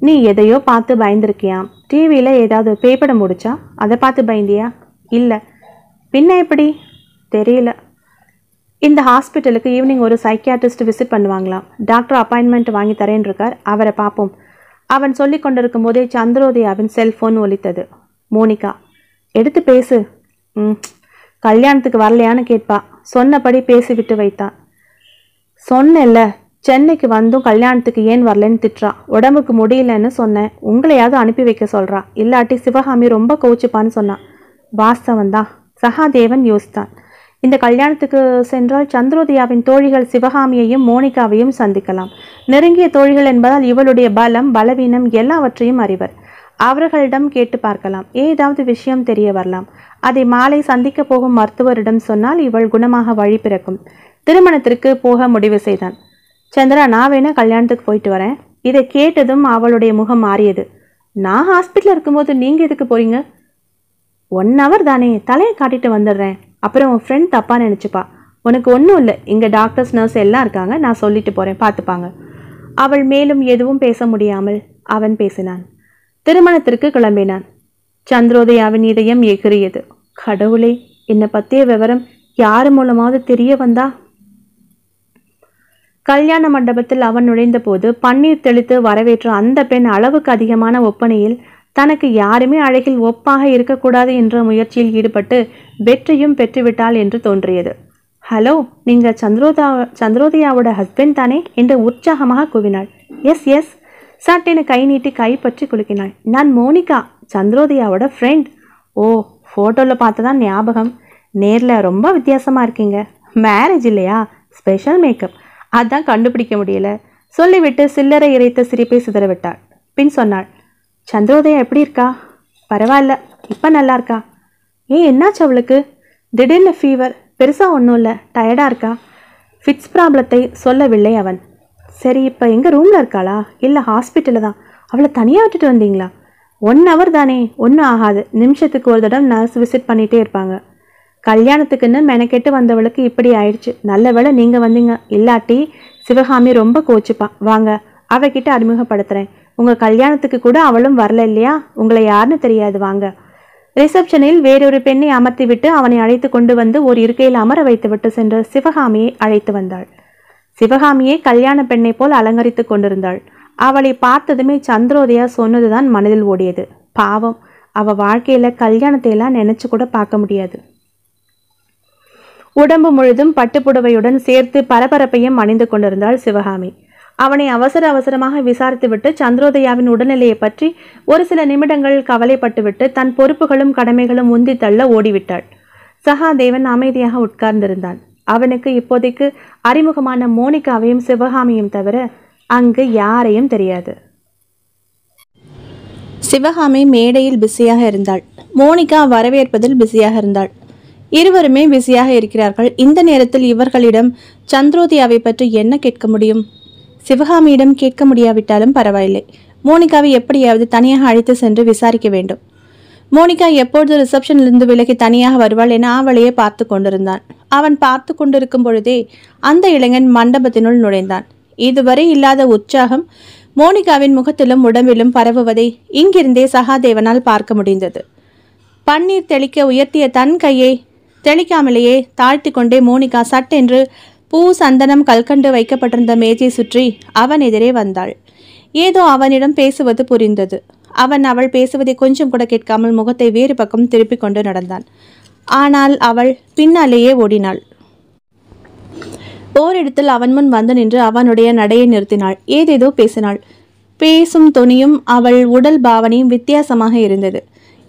நீ எதையோ பார்த்து பயந்துருக்கியாம் டிவியில் ஏதாவது பேப்படம் முடிச்சா? அதை பார்த்து பயந்தியா? இல்லை. பின்ன எப்படி? தெரியல. இந்த ஹாஸ்பிட்டலுக்கு ஈவினிங் ஒரு சைக்கியாட்ரிஸ்ட் விசிட் பண்ணுவாங்களாம். டாக்டர் அப்பாயின்மெண்ட் வாங்கி தரேன் இருக்கார். அவரை பார்ப்போம். அவன் சொல்லி கொண்டிருக்கும் போதே சந்திரோதயாவின் செல்ஃபோன் ஒலித்தது. மோனிகா எடுத்து பேசு. ம். கல்யாணத்துக்கு வரலையான்னு கேட்பா. சொன்னபடி பேசிவிட்டு வைத்தான் சொன்னேன்ல சென்னைக்கு வந்தும் கல்யாணத்துக்கு ஏன் வரலன்னு திட்டுறா. உடம்புக்கு முடியலன்னு சொன்னேன். உங்களையாவது அனுப்பி வைக்க சொல்றா. இல்லாட்டி சிவகாமி ரொம்ப கோச்சுப்பான்னு சொன்னான் வாஸ்தவன் தான். சகாதேவன் யோசித்தான். இந்த கல்யாணத்துக்கு சென்றால் சந்திரோதயாவின் தோழிகள் சிவகாமியையும் மோனிகாவையும் சந்திக்கலாம். நெருங்கிய தோழிகள் என்பதால் இவளுடைய பலம் பலவீனம் எல்லாவற்றையும் அறிவர். அவர்களிடம் கேட்டு பார்க்கலாம். ஏதாவது விஷயம் தெரிய வரலாம். அதை மாலை சந்திக்க போகும் மருத்துவரிடம் சொன்னால் இவள் குணமாக வழி பிறக்கும். திருமணத்திற்கு போக முடிவு செய்தான். சந்திரா நான் வேணா கல்யாணத்துக்கு போயிட்டு வரேன். இதை கேட்டதும் அவளுடைய முகம் மாறியது. நான் ஹாஸ்பிட்டலில் இருக்கும்போது நீங்கள் எதுக்கு போறீங்க? ஒன் ஹவர் தானே தலையை காட்டிட்டு வந்துடுறேன். அப்புறம் உன் ஃப்ரெண்ட் தப்பாக நினச்சிப்பா. உனக்கு ஒன்றும் இல்லை. இங்கே டாக்டர்ஸ் நர்ஸ் எல்லாம் இருக்காங்க. நான் சொல்லிட்டு போகிறேன் பார்த்துப்பாங்க. அவள் மேலும் எதுவும் பேச முடியாமல் அவன் பேசினான். திருமணத்திற்கு கிளம்பினான். சந்திரோதயாவின் இதயம் எகிறியது. கடவுளே என்னை பற்றிய விவரம் யார் மூலமாவது தெரிய வந்தா? கல்யாண மண்டபத்தில் அவன் நுழைந்தபோது பன்னீர் தெளித்து வரவேற்ற அந்த பெண் அளவுக்கு அதிகமான ஒப்பனையில் தனக்கு யாருமே அழகில் ஒப்பாக இருக்கக்கூடாது என்ற முயற்சியில் ஈடுபட்டு வெற்றியும் பெற்றுவிட்டாள் என்று தோன்றியது. ஹலோ நீங்க சந்திரோதா சந்திரோதயாவோட ஹஸ்பண்ட் தானே? என்று உற்சாகமாக கூவினாள். எஸ் எஸ் சட்டென கை நீட்டி கைப்பற்றி குலுக்கினாள். நான் மோனிகா சந்திரோதயாவோட ஃப்ரெண்ட் ஓ ஃபோட்டோவில் பார்த்ததான் ஞாபகம். நேரில் ரொம்ப வித்தியாசமாக இருக்கீங்க. மேரேஜ் இல்லையா? ஸ்பெஷல் மேக்கப் அதான் கண்டுபிடிக்க முடியல. சொல்லிவிட்டு சில்லறை இறைத்த சிரிப்பை சிதறவிட்டாள். பின் சொன்னாள் சந்திரோதயா எப்படி இருக்கா? பரவாயில்ல. இப்போ நல்லா இருக்கா? ஏன் என்னாச்சு அவளுக்கு? திடீர்னு ஃபீவர் பெருசாக ஒன்றும் இல்லை. டயர்டாக இருக்கா? ஃபிட்ஸ் ப்ராப்ளத்தை சொல்லவில்லை அவன். சரி இப்போ எங்கள் ரூமில் இருக்காளா? இல்லை ஹாஸ்பிட்டலில் தான். அவளை தனியாக விட்டுட்டு வந்தீங்களா? ஒன் ஹவர் தானே. ஒன்றும் ஆகாது. நிமிஷத்துக்கு ஒரு தடவை நர்ஸ் விசிட் பண்ணிகிட்டே இருப்பாங்க. கல்யாணத்துக்குன்னு மெனக்கெட்டு வந்தவளுக்கு இப்படி ஆயிடுச்சு. நல்ல வேலை நீங்கள் வந்தீங்க. இல்லாட்டி சிவகாமி ரொம்ப கோச்சுப்பா. வாங்க அவகிட்ட அறிமுகப்படுத்துகிறேன் உங்கள் கல்யாணத்துக்கு கூட அவளும் வரல இல்லையா? உங்களை யாருன்னு தெரியாது. வாங்க. ரிசப்ஷனில் வேறொரு பெண்ணை அமர்த்தி விட்டு அவனை அழைத்து கொண்டு வந்து ஒரு இருக்கையில் அமர வைத்துவிட்டு சென்ற சிவகாமியை அழைத்து வந்தாள். சிவகாமியை கல்யாண பெண்ணை போல் அலங்கரித்து கொண்டிருந்தாள். அவளை பார்த்ததுமே சந்திரோதயா சொன்னதுதான் மனதில் ஓடியது. பாவம் அவள் வாழ்க்கையில் கல்யாணத்தை எல்லாம் கூட பார்க்க முடியாது. உடம்பு முழுதும் பட்டுப்புடவையுடன் சேர்த்து பரபரப்பையும் அணிந்து கொண்டிருந்தாள் சிவகாமி. அவனை அவசர அவசரமாக விசாரித்துவிட்டு சந்திரோதயாவின் உடல்நிலையை பற்றி ஒரு சில நிமிடங்கள் கவலைப்பட்டுவிட்டு தன் பொறுப்புகளும் கடமைகளும் உந்தி தள்ள ஓடிவிட்டாள். சகாதேவன் அமைதியாக உட்கார்ந்திருந்தான். அவனுக்கு இப்போதைக்கு அறிமுகமான மோனிகாவையும் சிவகாமியும் தவிர அங்கு யாரையும் தெரியாது. சிவகாமி மேடையில் பிஸியாக இருந்தாள். மோனிகா வரவேற்பதில் பிஸியாக இருந்தாள். இருவருமே பிஸியாக இருக்கிறார்கள். இந்த நேரத்தில் இவர்களிடம் சந்திரோதியாவை பற்றி என்ன கேட்க முடியும்? சிவகாமியிடம் கேட்க முடியாவிட்டாலும் பரவாயில்லை. மோனிகாவை எப்படியாவது தனியாக அழைத்து சென்று விசாரிக்க வேண்டும். மோனிகா எப்பொழுது ரிசப்ஷனிலிருந்து விலகி தனியாக வருவாள் என அவளையே பார்த்து கொண்டிருந்தான். அவன் பார்த்து கொண்டிருக்கும் பொழுதே அந்த இளைஞன் மண்டபத்தினுள் நுழைந்தான். இதுவரை இல்லாத உற்சாகம் மோனிகாவின் முகத்திலும் உடம்பிலும் பரவுவதை இங்கிருந்தே சகாதேவனால் பார்க்க முடிந்தது. பன்னீர் தெளிக்க உயர்த்திய தன் கையை தெளிக்காமலேயே தாழ்த்தி கொண்டே மோனிகா சட்டென்று பூ சந்தனம் கல்கண்டு வைக்கப்பட்டிருந்த மேஜை சுற்றி அவன் எதிரே வந்தாள். ஏதோ அவனிடம் பேசுவது புரிந்தது. அவன் அவள் பேசுவதை கொஞ்சம் கூட கேட்காமல் முகத்தை வேறு பக்கம் திருப்பிக் கொண்டு நடந்தான். ஆனால் அவள் பின்னாலேயே ஓடினாள். ஓரிடத்தில் அவன் முன் வந்து நின்று அவனுடைய நடையை நிறுத்தினாள். ஏதேதோ பேசினாள். பேசும் துணியும் அவள் உடல் பாவனையும் வித்தியாசமாக இருந்தது.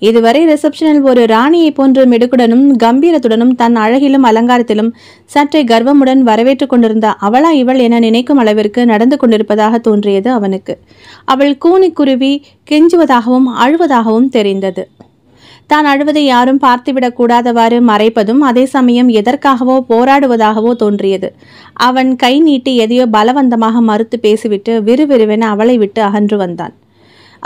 இதுவரை ரிசப்ஷனில் ஒரு ராணியை போன்ற மிடுக்குடனும் கம்பீரத்துடனும் தன் அழகிலும் அலங்காரத்திலும் சற்றே கர்வமுடன் வரவேற்றுக் கொண்டிருந்த அவளா இவள் என நினைக்கும் அளவிற்கு நடந்து கொண்டிருப்பதாக தோன்றியது அவனுக்கு. அவள் கூனி குருவி கெஞ்சுவதாகவும் அழுவதாகவும் தெரிந்தது. தான் அழுவதை யாரும் பார்த்துவிடக் கூடாதவாறு மறைப்பதும் அதே சமயம் எதற்காகவோ போராடுவதாகவோ தோன்றியது. அவன் கை நீட்டி எதையோ பலவந்தமாக மறுத்து பேசிவிட்டு விறுவிறுவென அவளை விட்டு அகன்று வந்தான்.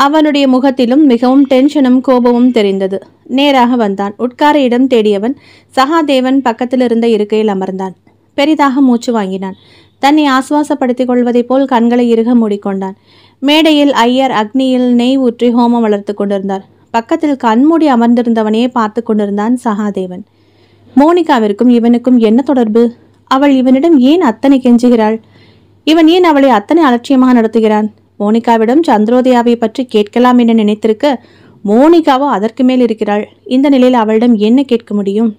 அவனுடைய முகத்திலும் மிகவும் டென்ஷனும் கோபமும் தெரிந்தது. நேராக வந்தான். உட்கார இடம் தேடியவன் சகாதேவன் பக்கத்தில் இருந்த இருக்கையில் அமர்ந்தான். பெரிதாக மூச்சு வாங்கினான். தன்னை ஆசுவாசப்படுத்திக் கொள்வதைப் போல் கண்களை இறுக மூடிக்கொண்டான். மேடையில் ஐயர் அக்னியில் நெய் ஊற்றி ஹோமம் வளர்த்து கொண்டிருந்தார். பக்கத்தில் கண்மூடி அமர்ந்திருந்தவனையே பார்த்து கொண்டிருந்தான் சகாதேவன். மோனிகாவிற்கும் இவனுக்கும் என்ன தொடர்பு? அவள் இவனிடம் ஏன் அத்தனை கெஞ்சுகிறாள்? இவன் ஏன் அவளை அத்தனை அலட்சியமாக நடத்துகிறான்? மோனிகாவிடம் சந்திரோதயாவை பற்றி கேட்கலாம் என நினைத்திருக்க மோனிகாவோ அதற்கு மேல் இருக்கிறாள். இந்த நிலையில் அவளிடம் என்ன கேட்க முடியும்?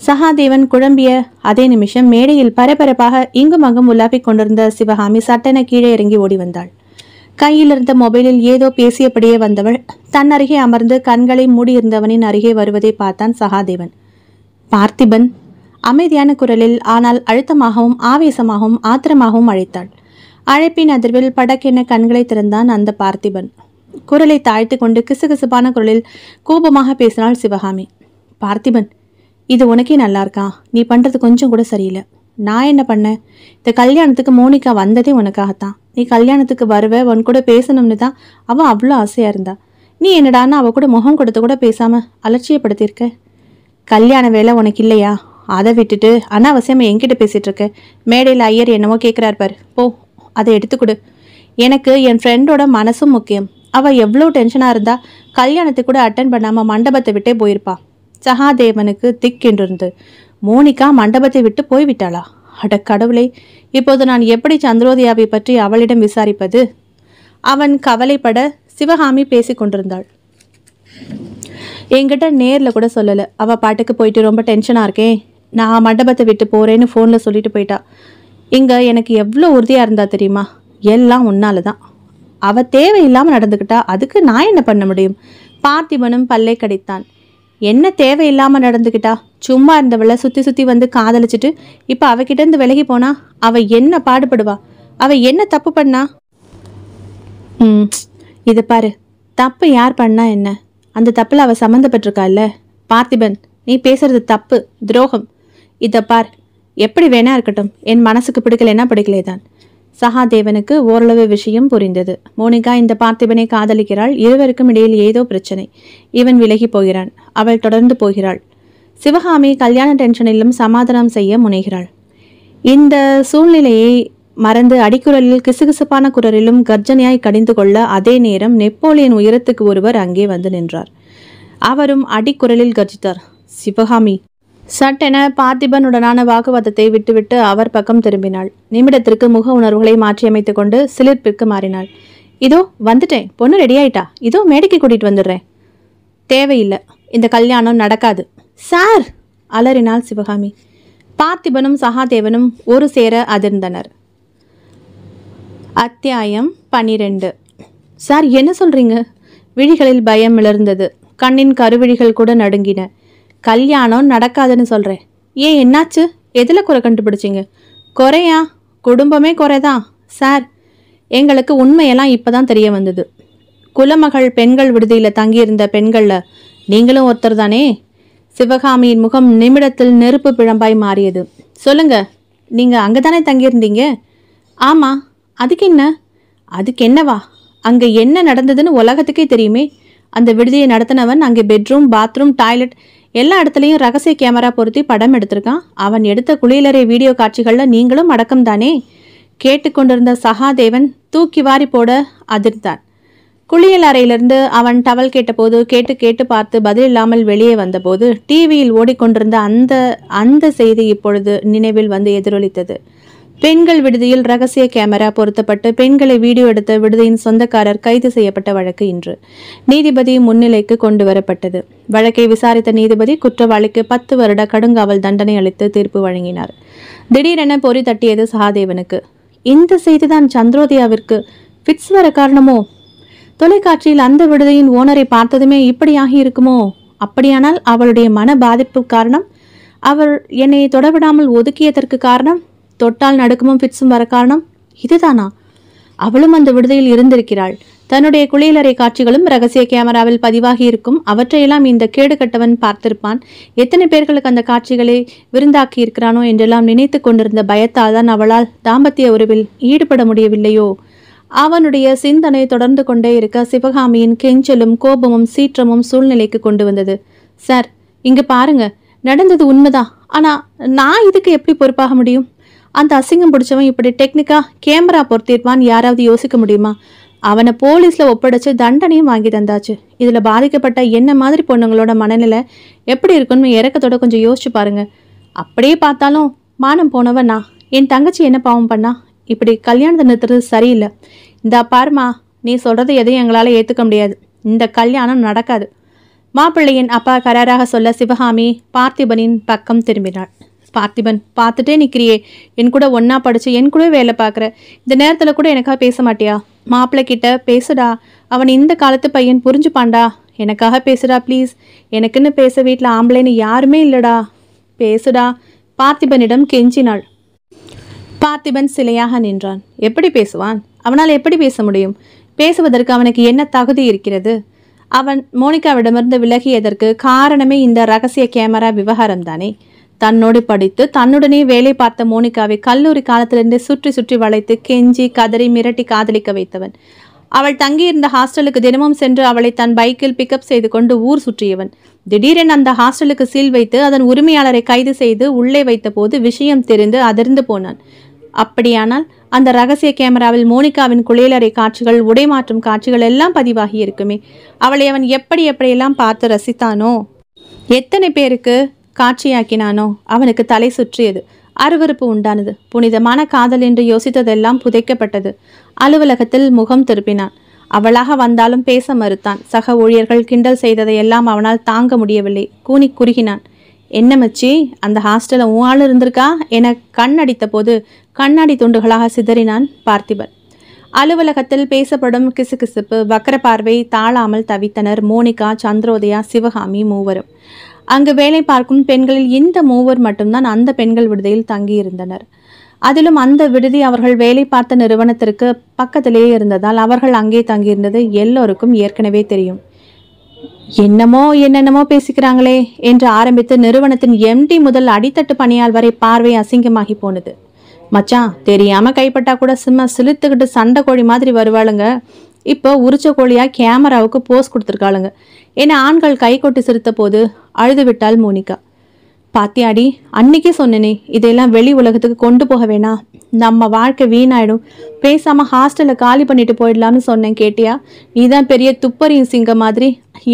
சகாதேவன் குழம்பிய அதே நிமிஷம் மேடையில் பரபரப்பாக இங்கும் அங்கும் உலாவிக் கொண்டிருந்த சிவகாமி சட்டென கீழே இறங்கி ஓடி வந்தாள். கையில் இருந்த மொபைலில் ஏதோ பேசியபடியே வந்தவள் தன் அருகே அமர்ந்து கண்களை மூடியிருந்தவனின் அருகே வருவதை பார்த்தான் சகாதேவன். பார்த்திபன் அமைதியான குரலில் ஆனால் அழுத்தமாகவும் ஆவேசமாகவும் ஆத்திரமாகவும் அழைத்தாள். அழைப்பின் அதிர்வில் படக்கென கண்களை திறந்தான் அந்த பார்த்திபன். குரலை தாழ்த்து கொண்டு கிசுகிசுப்பான குரலில் கோபமாக பேசினாள் சிவகாமி. பார்த்திபன் இது உனக்கே நல்லா இருக்கா? நீ பண்றது கொஞ்சம் கூட சரியில்லை. நான் என்ன பண்ணேன் இந்த கல்யாணத்துக்கு மோனிகா வந்ததே உனக்காகத்தான். நீ கல்யாணத்துக்கு வருவ உன் கூட பேசணும்னு தான் அவள் அவ்வளோ ஆசையா இருந்தா. நீ என்னடான்னு அவ கூட முகம் கொடுத்து கூட பேசாம அலட்சியப்படுத்தியிருக்க. கல்யாண வேலை உனக்கு இல்லையா? அதை விட்டுட்டு அனாவசியமா என்கிட்ட பேசிட்டு இருக்க. மேடையில் ஐயர் என்னவோ கேட்குறாரு பார். போ அதை எடுத்துக்கொடு எனக்கு என் ஃப்ரெண்டோட மனசும் முக்கியம். அவள் எவ்வளோ டென்ஷனாக இருந்தா கல்யாணத்துக்கு கூட அட்டன் பண்ணாமல் மண்டபத்தை விட்டே போயிருப்பா. சகாதேவனுக்கு திக்கென்றிருந்து மோனிகா மண்டபத்தை விட்டு போய்விட்டாளா அட கடவுளே இப்போது நான் எப்படி சந்திரோதயாவை பற்றி அவளிடம் விசாரிப்பது? அவன் கவலைப்பட சிவகாமி பேசி கொண்டிருந்தாள். என்கிட்ட நேரில் கூட சொல்லலை. அவள் பாட்டுக்கு போயிட்டு ரொம்ப டென்ஷனாக இருக்கேன் நான் மண்டபத்தை விட்டு போகிறேன்னு ஃபோனில் சொல்லிட்டு போயிட்டா. இங்கே எனக்கு எவ்வளோ உறுதியாக இருந்தால் தெரியுமா? எல்லாம் உன்னால தான் அவள் தேவையில்லாமல் நடந்துக்கிட்டா அதுக்கு நான் என்ன பண்ண முடியும்? பார்த்திபனும் பல்லை கடித்தான். என்ன தேவையில்லாமல் நடந்துக்கிட்டா சும்மா இருந்தவளை சுற்றி சுற்றி வந்து காதலிச்சிட்டு இப்போ அவகிட்ட இருந்து விலகி போனா அவள் என்ன பாடுபடுவா? அவள் என்ன தப்பு பண்ணா? ம் இது பாரு. தப்பு யார் பண்ணா என்ன? அந்த தப்பில் அவள் சம்மந்தப்பட்டிருக்கால்ல பார்த்திபன் நீ பேசுறது தப்பு துரோகம். இதை பார். எப்படி வேணா இருக்கட்டும். என் மனசுக்கு பிடிக்கலைன்னா பிடிக்கலே தான் சகாதேவனுக்கு ஓரளவு விஷயம் புரிந்தது. மோனிகா இந்த பார்த்திபனை காதலிக்கிறாள். இருவருக்கும் இடையில் ஏதோ பிரச்சனை. இவன் விலகி போகிறான். அவள் தொடர்ந்து போகிறாள். சிவகாமி கல்யாண டென்ஷனிலும் சமாதானம் செய்ய முனைகிறாள். இந்த சூழ்நிலையை மறந்து அடிக்குரலில் கிசுகிசுப்பான குரலிலும் கர்ஜனையாய் கடிந்து கொள்ள அதே நேரம் நெப்போலியன் உயரத்துக்கு ஒருவர் அங்கே வந்து நின்றார். அவரும் அடிக்குரலில் கர்ஜித்தார். சிவகாமி! சட்டென பார்த்திபனுடனான வாக்குவாதத்தை விட்டுவிட்டு அவர் பக்கம் திரும்பினாள். நிமிடத்திற்கு முக உணர்வுகளை மாற்றியமைத்துக் கொண்டு சிலிர்ப்பிற்கு மாறினாள். இதோ வந்துட்டேன். பொண்ணு ரெடி ஆயிட்டா? இதோ மேடைக்கு கூட்டிட்டு வந்துடுறேன். தேவையில்லை. இந்த கல்யாணம் நடக்காது. சார்! அலறினாள் சிவகாமி. பார்த்திபனும் சகாதேவனும் ஒரு சேர அதிர்ந்தனர். அத்தியாயம் பனிரெண்டு. சார் என்ன சொல்றீங்க? விழிகளில் பயம் மிளர்ந்தது. கண்ணின் கருவிழிகள் கூட நடுங்கின. கல்யாணம் நடக்காதுன்னு சொல்கிறேன் ஏன் என்னாச்சு? எதில் குறை கண்டுபிடிச்சிங்க? குறையா? குடும்பமே குறைதான் சார் எங்களுக்கு உண்மையெல்லாம் இப்போ தான் தெரிய வந்தது. குலமகள் பெண்கள் விடுதியில் தங்கியிருந்த பெண்களில் நீங்களும் ஒருத்தர் தானே சிவகாமியின் முகம் நிமிடத்தில் நெருப்பு பிழம்பாய் மாறியது. சொல்லுங்க அங்கே தானே தங்கியிருந்தீங்க? ஆமாம் அதுக்கு என்ன? அதுக்கு என்னவா? அங்கே என்ன நடந்ததுன்னு உலகத்துக்கே தெரியுமே. அந்த விடுதியை நடத்தினவன் அங்கே பெட்ரூம் பாத்ரூம் டாய்லெட் எல்லா இடத்துலையும் ரகசிய கேமரா பொருத்தி படம் எடுத்திருக்கான். அவன் எடுத்த குளியலறை வீடியோ காட்சிகளில் நீங்களும் அடக்கம் தானே கேட்டுக்கொண்டிருந்த சகாதேவன் தூக்கி வாரி போட அதிர்ந்தான். குளியல் அறையிலிருந்து அவன் டவல் கேட்டபோது கேட்டு கேட்டு பார்த்து பதில் இல்லாமல் வெளியே வந்தபோது டிவியில் ஓடிக்கொண்டிருந்த அந்த அந்த செய்தி இப்பொழுது நினைவில் வந்து எதிரொலித்தது. பெண்கள் விடுதியில் ரகசிய கேமரா பொருத்தப்பட்டு பெண்களை வீடியோ எடுத்த விடுதியின் சொந்தக்காரர் கைது செய்யப்பட்ட வழக்கு இன்று. நீதிபதி முன்னிலைக்கு கொண்டு வரப்பட்டது வழக்கை விசாரித்த நீதிபதி குற்றவாளிக்கு பத்து வருட கடுங்காவல் தண்டனை அளித்து தீர்ப்பு வழங்கினார். திடீரென பொறி தட்டியது சகாதேவனுக்கு. இந்த செய்திதான் சந்திரோதயாவிற்கு ஃபிட்ஸ் வர காரணமோ? தொலைக்காட்சியில் அந்த விடுதியின் ஓனரை பார்த்ததுமே இப்படியாகி இருக்குமோ? அப்படியானால் அவளுடைய மன பாதிப்பு காரணம்? அவர் என்னை தொடவிடாமல் ஒதுக்கியதற்கு காரணம்? தொட்டால் நடுக்கமும் ஃபிட்ஸும் வர காரணம் இதுதானா? அவளும் அந்த விடுதியில் இருந்திருக்கிறாள். தன்னுடைய குளியலறை காட்சிகளும் ரகசிய கேமராவில் பதிவாகி இருக்கும். அவற்றையெல்லாம் இந்த கேடு கட்டவன் பார்த்திருப்பான். எத்தனை பேர்களுக்கு அந்த காட்சிகளை விருந்தாக்கி இருக்கிறானோ என்றெல்லாம் நினைத்து கொண்டிருந்த பயத்தால் தான் அவளால் தாம்பத்திய உறவில் ஈடுபட முடியவில்லையோ? அவனுடைய சிந்தனை தொடர்ந்து கொண்டே இருக்க சிவகாமியின் கெஞ்சலும் கோபமும் சீற்றமும் சூழ்நிலைக்கு கொண்டு வந்தது. சார் இங்க பாருங்க. நடந்தது உண்மைதான். ஆனா நான் இதுக்கு எப்படி பொறுப்பாக முடியும்? அந்த அசிங்கம் பிடிச்சவன் இப்படி டெக்னிக்கா கேமரா பொருத்திருப்பான் யாராவது யோசிக்க முடியுமா? அவனை போலீஸில் ஒப்படைச்சு தண்டனையும் வாங்கி தந்தாச்சு. இதில் பாதிக்கப்பட்ட என்ன மாதிரி பொண்ணுங்களோட மனநிலை எப்படி இருக்குன்னு இறக்கத்தோட கொஞ்சம் யோசிச்சு பாருங்க. அப்படியே பார்த்தாலும் மானம் போனவன் நான். என் தங்கச்சி என்ன பாவம் பண்ணா? இப்படி கல்யாணத்தை நிறுத்துறது சரியில்லை. இந்தா பாருமா நீ சொல்கிறது எதையும் எங்களால் ஏற்றுக்க முடியாது. இந்த கல்யாணம் நடக்காது. மாப்பிள்ளையின் அப்பா கராராக சொல்ல சிவகாமி பார்த்திபனின் பக்கம் திரும்பினாள். பார்த்திபன் பார்த்துட்டே நிற்கிறியே என் கூட ஒன்றா படிச்சு என் கூட வேலை பார்க்குற. இந்த நேரத்தில் கூட எனக்காக பேச மாட்டியா? மாப்பிள்ளை கிட்ட பேசுடா. அவன் இந்த காலத்து பையன் புரிஞ்சுப்பான்டா. எனக்காக பேசுடா ப்ளீஸ் எனக்குன்னு பேச வீட்டில் ஆம்பளைன்னு யாருமே இல்லைடா. பேசுடா. பார்த்திபனிடம் கெஞ்சினாள். பார்த்திபன் சிலையாக நின்றான். எப்படி பேசுவான்? அவனால் எப்படி பேச முடியும்? பேசுவதற்கு அவனுக்கு என்ன தகுதி இருக்கிறது? அவன் மோனிகாவிடமிருந்து விலகியதற்கு காரணமே இந்த ரகசிய கேமரா விவகாரம் தானே தன்னோடு படித்து தன்னுடனே வேலை பார்த்த மோனிகாவை கல்லூரி காலத்திலிருந்து சுற்றி சுற்றி வளைத்து கெஞ்சி கதறி மிரட்டி காதலிக்க வைத்தவன். அவள் தங்கியிருந்த ஹாஸ்டலுக்கு தினமும் சென்று அவளை தன் பைக்கில் பிக்கப் செய்து கொண்டு ஊர் சுற்றியவன். திடீரென அந்த ஹாஸ்டலுக்கு சீல் வைத்து அதன் உரிமையாளரை கைது செய்து உள்ளே வைத்தபோது விஷயம் தெரிந்து அதிர்ந்து போனான். அப்படியானால் அந்த ரகசிய கேமராவில் மோனிகாவின் குளியலறை காட்சிகள் உடை மாற்றும் காட்சிகள் எல்லாம் பதிவாகி இருக்குமே. அவளை அவன் எப்படி எப்படியெல்லாம் பார்த்து ரசித்தானோ? எத்தனை பேருக்கு? காட்சியாக்கினானோ? அவனுக்கு தலை சுற்றியது. அருவருப்பு உண்டானது. புனிதமான காதல் என்று யோசித்ததெல்லாம் புதைக்கப்பட்டது. அலுவலகத்தில் முகம் திருப்பினான். அவளாக வந்தாலும் பேச மறுத்தான். சக ஊழியர்கள் கிண்டல் செய்ததையெல்லாம் அவனால் தாங்க முடியவில்லை. கூனி குறுகினான். என்ன மச்சி அந்த ஹாஸ்டலில் உன் ஆள் இருந்திருக்கா? என கண்ணடித்த போது கண்ணாடி துண்டுகளாக சிதறினான் பார்த்திபன். அலுவலகத்தில் பேசப்படும் கிசுகிசுப்பு வக்கர பார்வை தாழாமல் தவித்தனர் மோனிகா சந்திரோதயா சிவகாமி மூவரும். அங்கு வேலை பார்க்கும் பெண்களில் இந்த மூவர் மட்டும்தான் அந்த பெண்கள் விடுதியில் தங்கியிருந்தனர். அதிலும் அந்த விடுதி அவர்கள் வேலை பார்த்த நிறுவனத்திற்கு பக்கத்திலேயே இருந்ததால் அவர்கள் அங்கே தங்கியிருந்தது எல்லோருக்கும் ஏற்கனவே தெரியும். என்னமோ என்னென்னமோ பேசிக்கிறாங்களே என்று ஆரம்பித்து நிறுவனத்தின் எம்டி முதல் அடித்தட்டு பணியாள் வரை பார்வை அசிங்கமாகி போனது. மச்சான் தெரியாம கைப்பட்டா கூட சும்மா சிலுத்துக்கிட்டு சண்டை கோழி மாதிரி வருவாளுங்க. இப்போ உரிச்ச கோழியாக கேமராவுக்கு போஸ் கொடுத்துருக்காளுங்க. என ஆண்கள் கை கொட்டி சிரித்த போது அழுது விட்டாள் மோனிகா. பாத்தியாடி அன்னைக்கே சொன்னேனே இதையெல்லாம் வெளி உலகத்துக்கு கொண்டு போக வேணாம் நம்ம வாழ்க்கை வீணாயிடும். பேசாமல் ஹாஸ்டலில் காலி பண்ணிட்டு போயிடலாம்னு சொன்னேன் கேட்டியா? நீதான் பெரிய துப்பறியும் சிங்கம் மாதிரி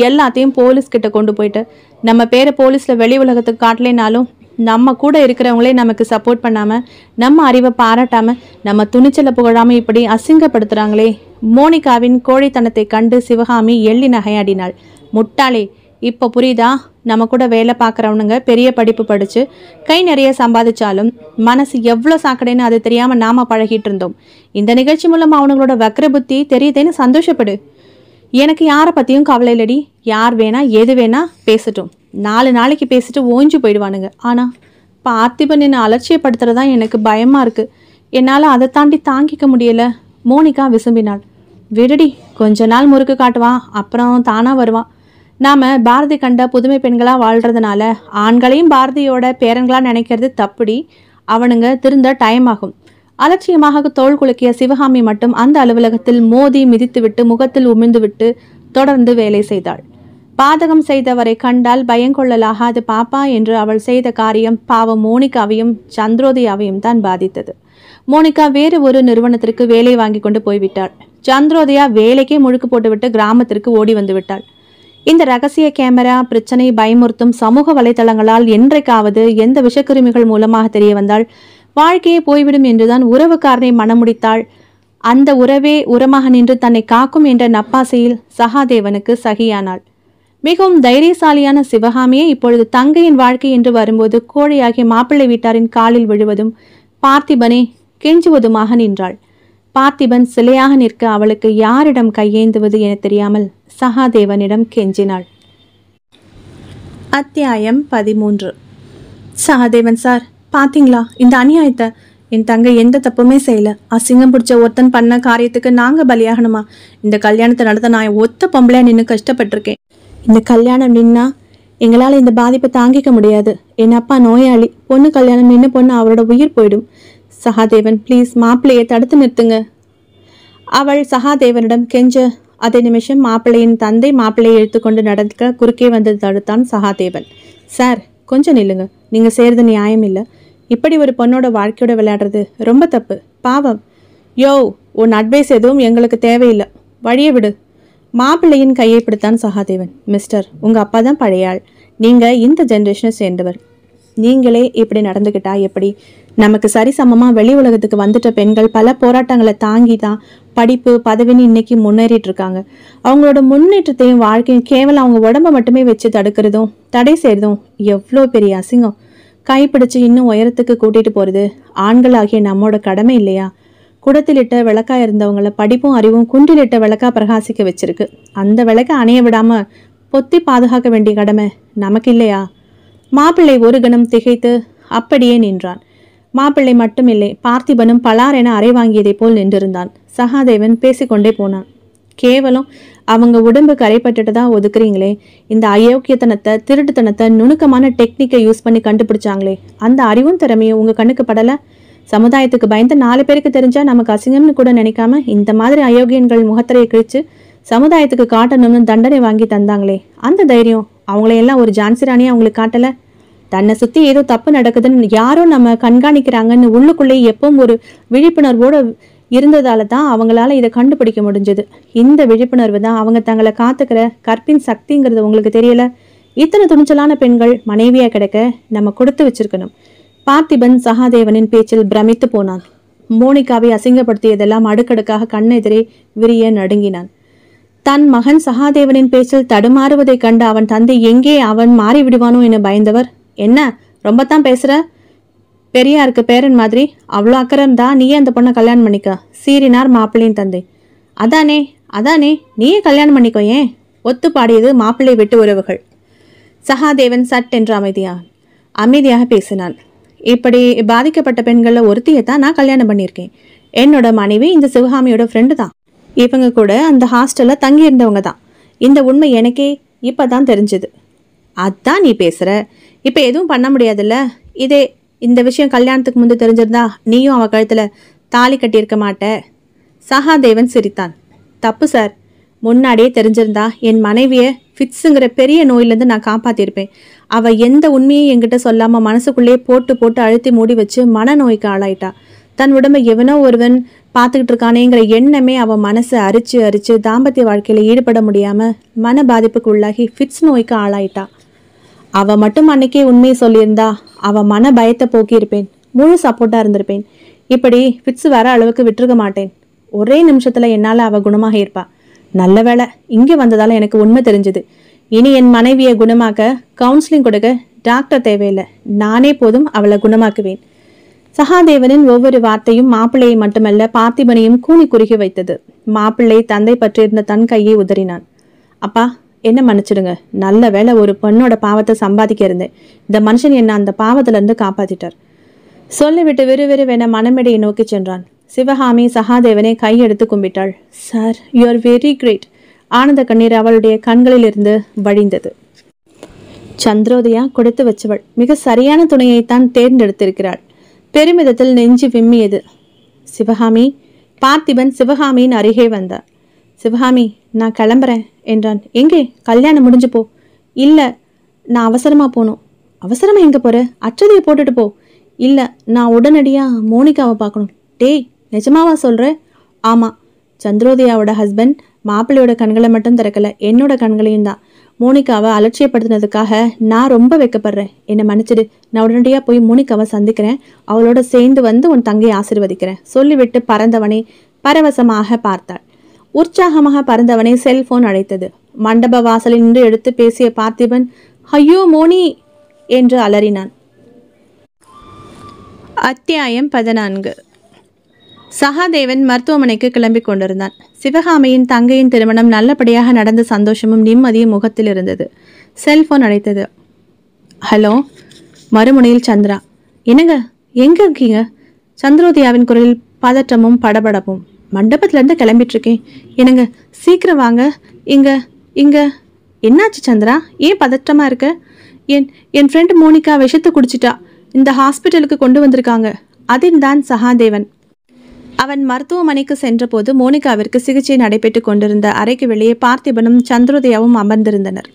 எல்லாத்தையும் போலீஸ்கிட்ட கொண்டு போயிட்ட. நம்ம பேரை போலீஸில் வெளி உலகத்துக்கு காட்டலைனாலும் நம்ம கூட இருக்கிறவங்களே நமக்கு சப்போர்ட் பண்ணாமல் நம்ம அறிவை பாராட்டாமல் நம்ம துணிச்சலை புகழாமல் இப்படி அசிங்கப்படுத்துகிறாங்களே மோனிகாவின் கோழைத்தனத்தை கண்டு சிவகாமி எள்ளி நகையாடினாள். முட்டாளே இப்போ புரியுதா? நம்ம கூட வேலை பார்க்குறவனுங்க பெரிய படிப்பு படித்து கை நிறைய சம்பாதிச்சாலும் மனசு எவ்வளோ சாக்கடைன்னு அது தெரியாமல் நாம் பழகிட்டு இருந்தோம். இந்த நிகழ்ச்சி மூலம் அவனுங்களோட வக்ர புத்தி தெரியுதேன்னு சந்தோஷப்படு. எனக்கு யாரை பற்றியும் கவலை இல்லடி. யார் வேணா எது வேணா பேசட்டும். நாலு நாளைக்கு பேசிட்டு ஓஞ்சு போயிடுவானுங்க. ஆனால் பார்த்திபன் என்னை அலட்சியப்படுத்துறதா எனக்கு பயமாக இருக்குது என்னால் அதை தாண்டி தாங்கிக்க முடியல. மோனிகா விசும்பினாள். விடுடி கொஞ்ச நாள் முறுக்கு காட்டுவான் அப்புறம் தானாக வருவான் நாம் பாரதி கண்ட புதுமை பெண்களாக வாழ்கிறதுனால ஆண்களையும் பாரதியோட பேரன்களாக நினைக்கிறது தப்புடி. அவனுங்க திருந்த டைம் ஆகும். அலட்சியமாக தோல் குலுக்கிய சிவகாமி மட்டும் அந்த அலுவலகத்தில் மோதி மிதித்துவிட்டு முகத்தில் உமிழ்ந்துவிட்டு தொடர்ந்து வேலை செய்தாள். பாதகம் செய்தவரை கண்டால் பயங்கொள்ளலாகாது பாப்பா என்று அவள் செய்த காரியம் பாவம் மோனிகாவையும் சந்திரோதயாவையும் தான் பாதித்தது. மோனிகா வேறு ஒரு நிறுவனத்திற்கு வேலை வாங்கி கொண்டு போய்விட்டாள். சந்திரோதயா வேலைக்கே முழுக்கு போட்டுவிட்டு கிராமத்திற்கு ஓடி வந்து விட்டாள் இந்த ரகசிய கேமரா பிரச்சனை பயமுறுத்தும் சமூக வலைதளங்களால் என்றைக்காவது எந்த விஷக்கிருமிகள் மூலமாக தெரிய வந்தால் வாழ்க்கையே போய்விடும் என்றுதான் உறவுக்காரனை மனமுடித்தாள். அந்த உறவே உரமாக நின்று தன்னை காக்கும் என்ற நப்பாசையில் சகாதேவனுக்கு சகியானாள். மிகவும் தைரியசாலியான சிவகாமியே இப்பொழுது தங்கையின் வாழ்க்கை என்று வரும்போது கோழையாகிய மாப்பிள்ளை வீட்டாரின் காலில் விழுவதும் பார்த்திபனே கெஞ்சுவதுமாக நின்றாள். பார்த்திபன் சிலையாக நிற்க அவளுக்கு யாரிடம் கையேந்துவது என தெரியாமல் சகாதேவனிடம் கெஞ்சினாள். அத்தியாயம் பதிமூன்று. சகாதேவன் சார் பாத்தீங்களா இந்த அநியாயத்தை. என் தங்கை எந்த தப்புமே செய்யல. அசிங்கம் பிடிச்ச ஒருத்தன் பண்ண காரியத்துக்கு நாங்க பலியாகணுமா? இந்த கல்யாணத்தை நடத்த நான் ஒத்த பொம்பளையா நின்று கஷ்டப்பட்டிருக்கேன். இந்த கல்யாணம் நின்னா எங்களால் இந்த பாதிப்பை தாங்கிக்க முடியாது. என் அப்பா நோயாளி. பொண்ணு கல்யாணம் நின்று பொண்ணு அவரோட உயிர் போயிடும். சகாதேவன் ப்ளீஸ் மாப்பிள்ளையை தடுத்து நிறுத்துங்க. அவள் சகாதேவனிடம் கெஞ்ச. அதே நிமிஷம் மாப்பிள்ளையின் தந்தை மாப்பிள்ளையை எடுத்துக்கொண்டு நடக்க குறுக்கே வந்து தடுத்தான் சகாதேவன். சார் கொஞ்சம் நில்லுங்க. நீங்கள் செய்கிறது நியாயம் இல்லை. இப்படி ஒரு பொண்ணோட வாழ்க்கையோட விளையாடுறது ரொம்ப தப்பு. பாவம். யோ உன் அட்வைஸ் எதுவும் எங்களுக்கு தேவையில்லை. வழியை விடு. மாப்பிள்ளையின் கையை பிடித்தான் சகாதேவன். மிஸ்டர் உங்கள் அப்பா தான் பழைய ஆள். இந்த ஜென்ரேஷனை சேர்ந்தவர். நீங்களே இப்படி நடந்துக்கிட்டா எப்படி? நமக்கு சரிசமமாக வெளி உலகத்துக்கு வந்துட்ட பெண்கள் பல போராட்டங்களை தாங்கி தான் படிப்பு பதவின்னு இன்னைக்கு முன்னேறிட்டு இருக்காங்க அவங்களோட முன்னேற்றத்தையும் வாழ்க்கையும் கேவலம் அவங்க உடம்ப மட்டுமே வச்சு தடுக்கிறதும் தடை செய்கிறதும் எவ்வளோ பெரிய அசிங்கம். கைப்பிடிச்சு இன்னும் உயரத்துக்கு கூட்டிட்டு போகிறது ஆண்களாகிய நம்மோட கடமை இல்லையா? குடத்திலிட்ட விளக்கா இருந்தவங்கள படிப்பும் அறிவும் குன்றிலிட்ட விளக்கா பிரகாசிக்க வச்சிருக்கு. அந்த விளக்கை அணைய விடாம பொத்தி பாதுகாக்க வேண்டிய கடமை நமக்கு இல்லையா? மாப்பிள்ளை ஒரு கணம் திகைத்து அப்படியே நின்றான். மாப்பிள்ளை மட்டுமில்லை பார்த்திபனும் பலார் என அறை வாங்கியதைப் போல் நின்றிருந்தான். சகாதேவன் பேசிக்கொண்டே போனான். கேவலம் அவங்க உடம்பு கரைப்பட்டுட்டு தான் ஒதுக்குறீங்களே. இந்த அயோக்கியத்தனத்தை திருட்டுத்தனத்தை நுணுக்கமான டெக்னிக்கை யூஸ் பண்ணி கண்டுபிடிச்சாங்களே. அந்த அறிவும் திறமையும் உங்கள் கண்ணுக்கு படலை? சமுதாயத்துக்கு பயந்து நாலு பேருக்கு தெரிஞ்சால் நமக்கு அசிங்கம்னு கூட நினைக்காம இந்த மாதிரி அயோக்கியன்கள் முகத்திரையை கிழிச்சு சமுதாயத்துக்கு காட்டணும்னு தண்டனை வாங்கி தந்தாங்களே. அந்த தைரியம் அவங்களையெல்லாம் ஒரு ஜான்சி ராணி அவங்களுக்கு காட்டலை. தன்னை சுற்றி ஏதோ தப்பு நடக்குதுன்னு யாரோ நம்ம கண்காணிக்கிறாங்கன்னு உள்ளுக்குள்ளே எப்பவும் ஒரு விழிப்புணர்வோடு இருந்ததால தான் அவங்களால இதை கண்டுபிடிக்க முடிஞ்சது. இந்த விழிப்புணர்வு தான் அவங்க தங்களை காத்துக்கிற கற்பின் சக்திங்கிறது உங்களுக்கு தெரியல. இத்தனை துணிச்சலான பெண்கள் மனைவியா கிடைக்க நம்ம கொடுத்து வச்சிருக்கணும். பார்த்திபன் சகாதேவனின் பேச்சில் பிரமித்து போனான். மோனிகாவை அசிங்கப்படுத்தியதெல்லாம் அடுக்கடுக்காக கண்ணெதிரே விரிய நடுங்கினான். தன் மகன் சகாதேவனின் பேச்சில் தடுமாறுவதைக் கண்டு அவன் தந்தை எங்கே அவன் மாறிவிடுவானோ என பயந்தவர். என்ன? ரொம்ப தான் பேசுற? பெரியாருக்கு பேரன் மாதிரி. அவ்வளோ அக்கறை இருந்தா நீயே அந்த பொண்ணை கல்யாணம் பண்ணிக்க? சீறினார் மாப்பிள்ளையின் தந்தை. அதானே அதானே நீயே கல்யாணம் பண்ணிக்கோ ஏன்? ஒத்து பாடியது மாப்பிள்ளை விட்டு உறவுகள். சகாதேவன் சட் என்று அமைதியான். அமைதியாக பேசினான் இப்படி பாதிக்கப்பட்ட பெண்களில் ஒருத்தியை தான் நான் கல்யாணம் பண்ணியிருக்கேன். என்னோட மனைவி இந்த சிவகாமியோட ஃப்ரெண்டு தான். இவங்க கூட அந்த ஹாஸ்டலில் தங்கியிருந்தவங்க தான். இந்த உண்மை எனக்கே இப்போ தான் தெரிஞ்சுது. அதான் நீ பேசுகிற இப்போ எதுவும் பண்ண முடியாதுல்ல? இதே இந்த விஷயம் கல்யாணத்துக்கு முந்தைய தெரிஞ்சிருந்தா நீயும் அவள் கழுத்தில் தாலி கட்டியிருக்க மாட்ட. சகாதேவன் சிரித்தான். தப்பு சார் முன்னாடியே தெரிஞ்சிருந்தா என் மனைவியை ஃபிட்ஸுங்கிற பெரிய நோயிலேருந்து நான் காப்பாற்றிருப்பேன் அவள் எந்த உண்மையும் என்கிட்ட சொல்லாமல் மனசுக்குள்ளேயே போட்டு போட்டு அழுத்தி மூடி வச்சு மனநோய்க்கு ஆளாயிட்டா. தன் உடம்பை எவனோ ஒருவன் பார்த்துக்கிட்டு இருக்கானேங்கிற எண்ணமே அவன் மனசை அரிச்சு அரிச்சு தாம்பத்திய வாழ்க்கையில் ஈடுபட முடியாமல் மன பாதிப்புக்கு உள்ளாகி ஃபிட்ஸ் நோய்க்கு ஆளாயிட்டா. அவள் மட்டும் அன்னைக்கே உண்மையை சொல்லியிருந்தா அவள் மன பயத்தை போக்கியிருப்பேன் முழு சப்போர்ட்டாக இருந்திருப்பேன். இப்படி ஃபிட்ஸ் வர அளவுக்கு விட்டுருக்க மாட்டேன். ஒரே நிமிஷத்தில் என்னால் அவள் குணமாக இருப்பா. நல்ல வேளை இங்கே வந்ததால் எனக்கு உண்மை தெரிஞ்சது. இனி என் மனைவியை குணமாக்க கவுன்சிலிங் கொடுக்க டாக்டர் தேவையில்லை. நானே போதும் அவளை குணமாக்குவேன். சகாதேவனின் ஒவ்வொரு வார்த்தையும் மாப்பிள்ளையை மட்டுமல்ல பார்த்திபனையும் கூனி குறுகி வைத்தது. மாப்பிள்ளை தந்தை பற்றியிருந்த தன் கையை உதறினான். அப்பா என்ன மன்னிச்சிடுங்க. நல்ல வேளை ஒரு பெண்ணோட பாவத்தை சம்பாதிக்க இருந்தேன். இந்த மனுஷன் என்ன அந்த பாவத்திலிருந்து காப்பாத்திட்டார். சொல்லிவிட்டு விறுவிறுவென மனமேடையை நோக்கி சென்றான். சிவகாமி சகாதேவனை கையெடுத்து கும்பிட்டாள். Sir you are very great ஆனந்த கண்ணீர் அவளுடைய கண்களிலிருந்து வழிந்தது. சந்திரோதயா கொடுத்து வச்சவள். மிக சரியான துணையைத்தான் தேர்ந்தெடுத்திருக்கிறாள். பெருமிதத்தில் நெஞ்சு விம்மியது. சிவகாமி பார்த்திபன் சிவகாமியின் அருகே வந்தார். சிவகாமி நான் கிளம்புறேன் என்றான். எங்கே? கல்யாணம் முடிஞ்சு போ. இல்லை நான் அவசரமாக போகணும் அவசரமாக எங்கே போற? அச்சதையை போட்டுட்டு போ. இல்லை நான் உடனடியாக மோனிகாவை பார்க்கணும். டேய் நிஜமாவா சொல்கிற ஆமாம் சந்திரோதயாவோட ஹஸ்பண்ட் மாப்பிள்ளையோட கண்களை மட்டும் திறக்கல. என்னோட கண்களையும் தான். மோனிகாவை அலட்சியப்படுத்தினதுக்காக நான் ரொம்ப வைக்கப்படுறேன். என்னை மன்னிச்சிடு. நான் உடனடியாக போய் மோனிகாவை சந்திக்கிறேன். அவளோட சேர்ந்து வந்து உன் தங்கையை ஆசிர்வதிக்கிறேன். சொல்லிவிட்டு பறந்தவனை பரவசமாக பார்த்தாள். உற்சாகமாக பறந்தவனை செல்போன் அழைத்தது. மண்டப வாசலில் நின்று எடுத்து பேசிய பார்த்திபன் ஐயோ மோனி! என்று அலறினான். அத்தியாயம் பதினான்கு. சகாதேவன் மருத்துவமனைக்கு கிளம்பி கொண்டிருந்தான். சிவகாமியின் தங்கையின் திருமணம் நல்லபடியாக நடந்த சந்தோஷமும் நிம்மதியும் முகத்தில் இருந்தது. செல்போன் அழைத்தது ஹலோ மறுமுனையில் சந்திரா. என்னங்க? எங்க இருக்கீங்க? சந்திரோதயாவின் குரலில் பதற்றமும் படபடப்பும். மண்டபத்திலேருந்து கிளம்பிட்டு இருக்கேன் என்னங்க? சீக்கிரம் வாங்க. இங்க இங்க. என்னாச்சு சந்திரா? ஏன் பதற்றமா இருக்க? என் என் ஃப்ரெண்டு மோனிகா விஷத்தை குடிச்சிட்டா. இந்த ஹாஸ்பிட்டலுக்கு கொண்டு வந்திருக்காங்க. அதில்தான் சகாதேவன். அவன் மருத்துவமனைக்கு சென்றபோது மோனிகாவிற்கு சிகிச்சை நடைபெற்று கொண்டிருந்த அறைக்கு வெளியே பார்த்திபனும் சந்திரோதயாவும் அமர்ந்திருந்தனர்.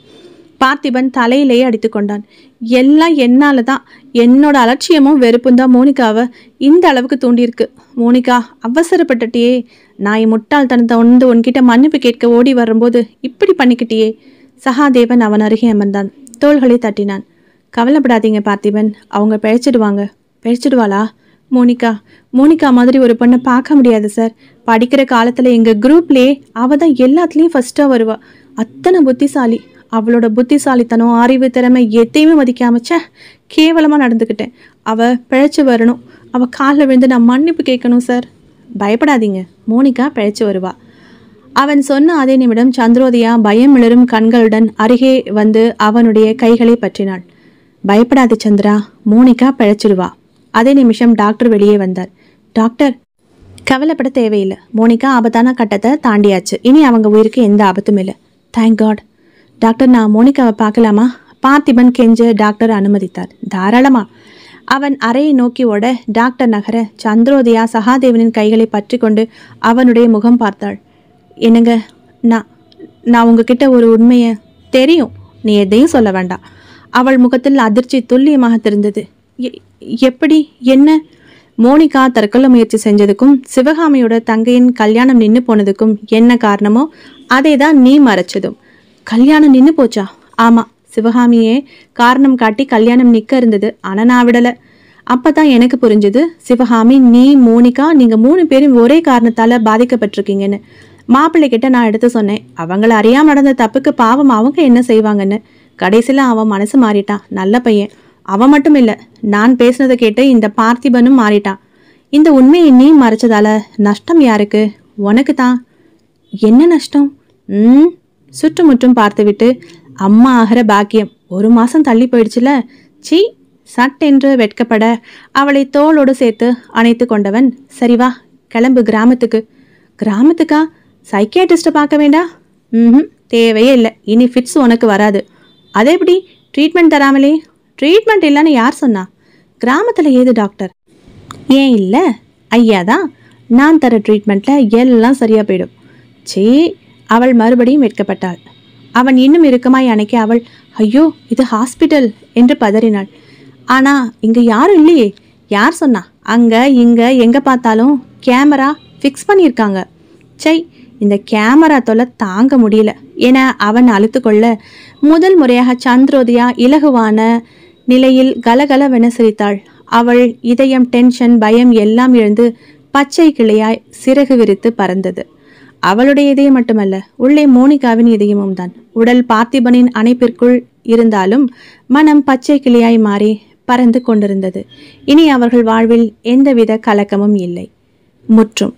பார்த்திபன் தலையிலேயே அடித்து கொண்டான். எல்லாம் என்னால தான். என்னோட அலட்சியமும் வெறுப்பும் தான் மோனிகாவை இந்த அளவுக்கு தூண்டியிருக்கு. மோனிகா அவசரப்பட்டுட்டியே. நான் என் முட்டாள்தனத்தை வந்து உன்கிட்ட மன்னிப்பு கேட்க ஓடி வரும்போது இப்படி பண்ணிக்கிட்டியே. சகாதேவன் அவன் அருகே அமர்ந்தான். தோள்களை தட்டினான். கவலைப்படாதீங்க பார்த்திபன். அவங்க பிழைச்சிடுவாங்க. பிழைச்சிடுவாளா? மோனிகா மோனிகா மாதிரி ஒரு பொண்ணை பார்க்க முடியாது சார். படிக்கிற காலத்தில் எங்கள் குரூப்லேயே அவள் தான் எல்லாத்துலேயும் ஃபஸ்ட்டாக வருவா. அத்தனை புத்திசாலி. அவளோட புத்திசாலித்தனம் அறிவு திறமை எதையுமே மதிக்காமச்ச கேவலமாக நடந்துக்கிட்டேன் அவள் பிழைச்சி வரணும். அவள் காலில் விழுந்து நான் மன்னிப்பு கேட்கணும் சார். பயப்படாதீங்க. மோனிகா பிழைச்சி வருவா. அவன் சொன்ன அதே நிமிடம் சந்திரோதயா பயம் மிளரும் கண்களுடன் அருகே வந்து அவனுடைய கைகளை பற்றினாள். பயப்படாத சந்திரா. மோனிகா பிழைச்சிடுவா. அதே நிமிஷம் டாக்டர் வெளியே வந்தார். டாக்டர் கவலைப்பட தேவையில்லை. மோனிகா ஆபத்தான கட்டத்தை தாண்டியாச்சு. இனி அவங்க உயிருக்கு எந்த ஆபத்தும் இல்லை. தேங்க் காட் டாக்டர் நான் மோனிகாவை பார்க்கலாமா? பார்த்திபன் கெஞ்ச டாக்டர் அனுமதித்தார். தாராளமா. அவன் அறையை நோக்கி ஓட டாக்டர் நகர சந்திரோதயா சகாதேவனின் கைகளை பற்றி கொண்டு அவனுடைய முகம் பார்த்தாள். என்னங்க நான் நான் உங்ககிட்ட ஒரு உண்மையை தெரியும். நீ எதையும் சொல்ல வேண்டாம். அவள் முகத்தில் அதிர்ச்சி துல்லியமாக தெரிந்தது. எப்படி என்ன? மோனிகா தற்கொலை முயற்சி செஞ்சதுக்கும் சிவகாமியோட தங்கையின் கல்யாணம் நின்று போனதுக்கும் என்ன காரணமோ அதே தான் நீ மறைச்சதும். கல்யாணம் நின்று போச்சா? ஆமாம் சிவகாமியே காரணம் காட்டி கல்யாணம் நிற்க இருந்தது ஆனால் நான் விடலை. அப்போ தான் எனக்கு புரிஞ்சது சிவகாமி நீ மோனிகா நீங்கள் மூணு பேரும் ஒரே காரணத்தால் பாதிக்கப்பட்டிருக்கீங்கன்னு. மாப்பிள்ளை கிட்ட நான் எடுத்து சொன்னேன் அவங்கள அறியாமல் நடந்த தப்புக்கு பாவம் அவங்க என்ன செய்வாங்கன்னு. கடைசியில அவன் மனசு மாறிட்டான் நல்ல பையன். அவன் மட்டும் இல்லை நான் பேசுனதை கேட்டு இந்த பார்த்திபனும் மாறிட்டான் இந்த உண்மையை நீ மறைச்சதால நஷ்டம் யாருக்கு? உனக்கு தான் என்ன நஷ்டம்? ம்? சுற்றுமுற்றும் பார்த்துவிட்டு அம்மா ஆகிற பாக்கியம் ஒரு மாசம் தள்ளி போயிடுச்சுல? சீ சட்டென்று வெட்கப்பட அவளை தோளோடு சேர்த்து அணைத்து கொண்டவன் சரி வா கிளம்பு கிராமத்துக்கு. கிராமத்துக்கா? சைக்கியாட்ரிஸ்ட்டை பார்க்க வேண்டாம் ம் தேவையே இல்லை. இனி ஃபிட்ஸ் உனக்கு வராது. அதே எப்படி ட்ரீட்மெண்ட் தராமலே? ட்ரீட்மெண்ட் இல்லைன்னு யார் சொன்னா? கிராமத்தில் ஏது டாக்டர் ஏன் இல்லை? ஐயா தான் நான் தர ட்ரீட்மெண்ட்டில் எல்லாம் சரியாக போயிடும். சே அவள் மறுபடியும் வெட்கப்பட்டாள். அவன் இன்னும் இறுக்கமாய் அணைக்க அவள் ஐயோ இது ஹாஸ்பிட்டல் என்று பதறினாள். ஆனால் இங்கே யாரும் இல்லையே. யார் சொன்னா? அங்கே இங்கே எங்கே பார்த்தாலும் கேமரா ஃபிக்ஸ் பண்ணியிருக்காங்க. சை இந்த கேமரா தொல்லை தாங்க முடியல. என அவன் அழுத்து கொள்ள முதல் முறையாக சந்திரோதயா இலகுவான நிலையில் கலகலவென சிரித்தாள். அவள் இதயம் டென்ஷன் பயம் எல்லாம் இழந்து பச்சை கிளையாய் சிறகு விரித்து பறந்தது. அவளுடைய இதயம் மட்டுமல்ல உள்ளே மோனிகாவின் இதயமும் தான். உடல் பார்த்திபனின் அணைப்பிற்குள் இருந்தாலும் மனம் பச்சை கிளியாய் மாறி பறந்து கொண்டிருந்தது. இனி அவர்கள் வாழ்வில் எந்தவித கலக்கமும் இல்லை. முற்றும்.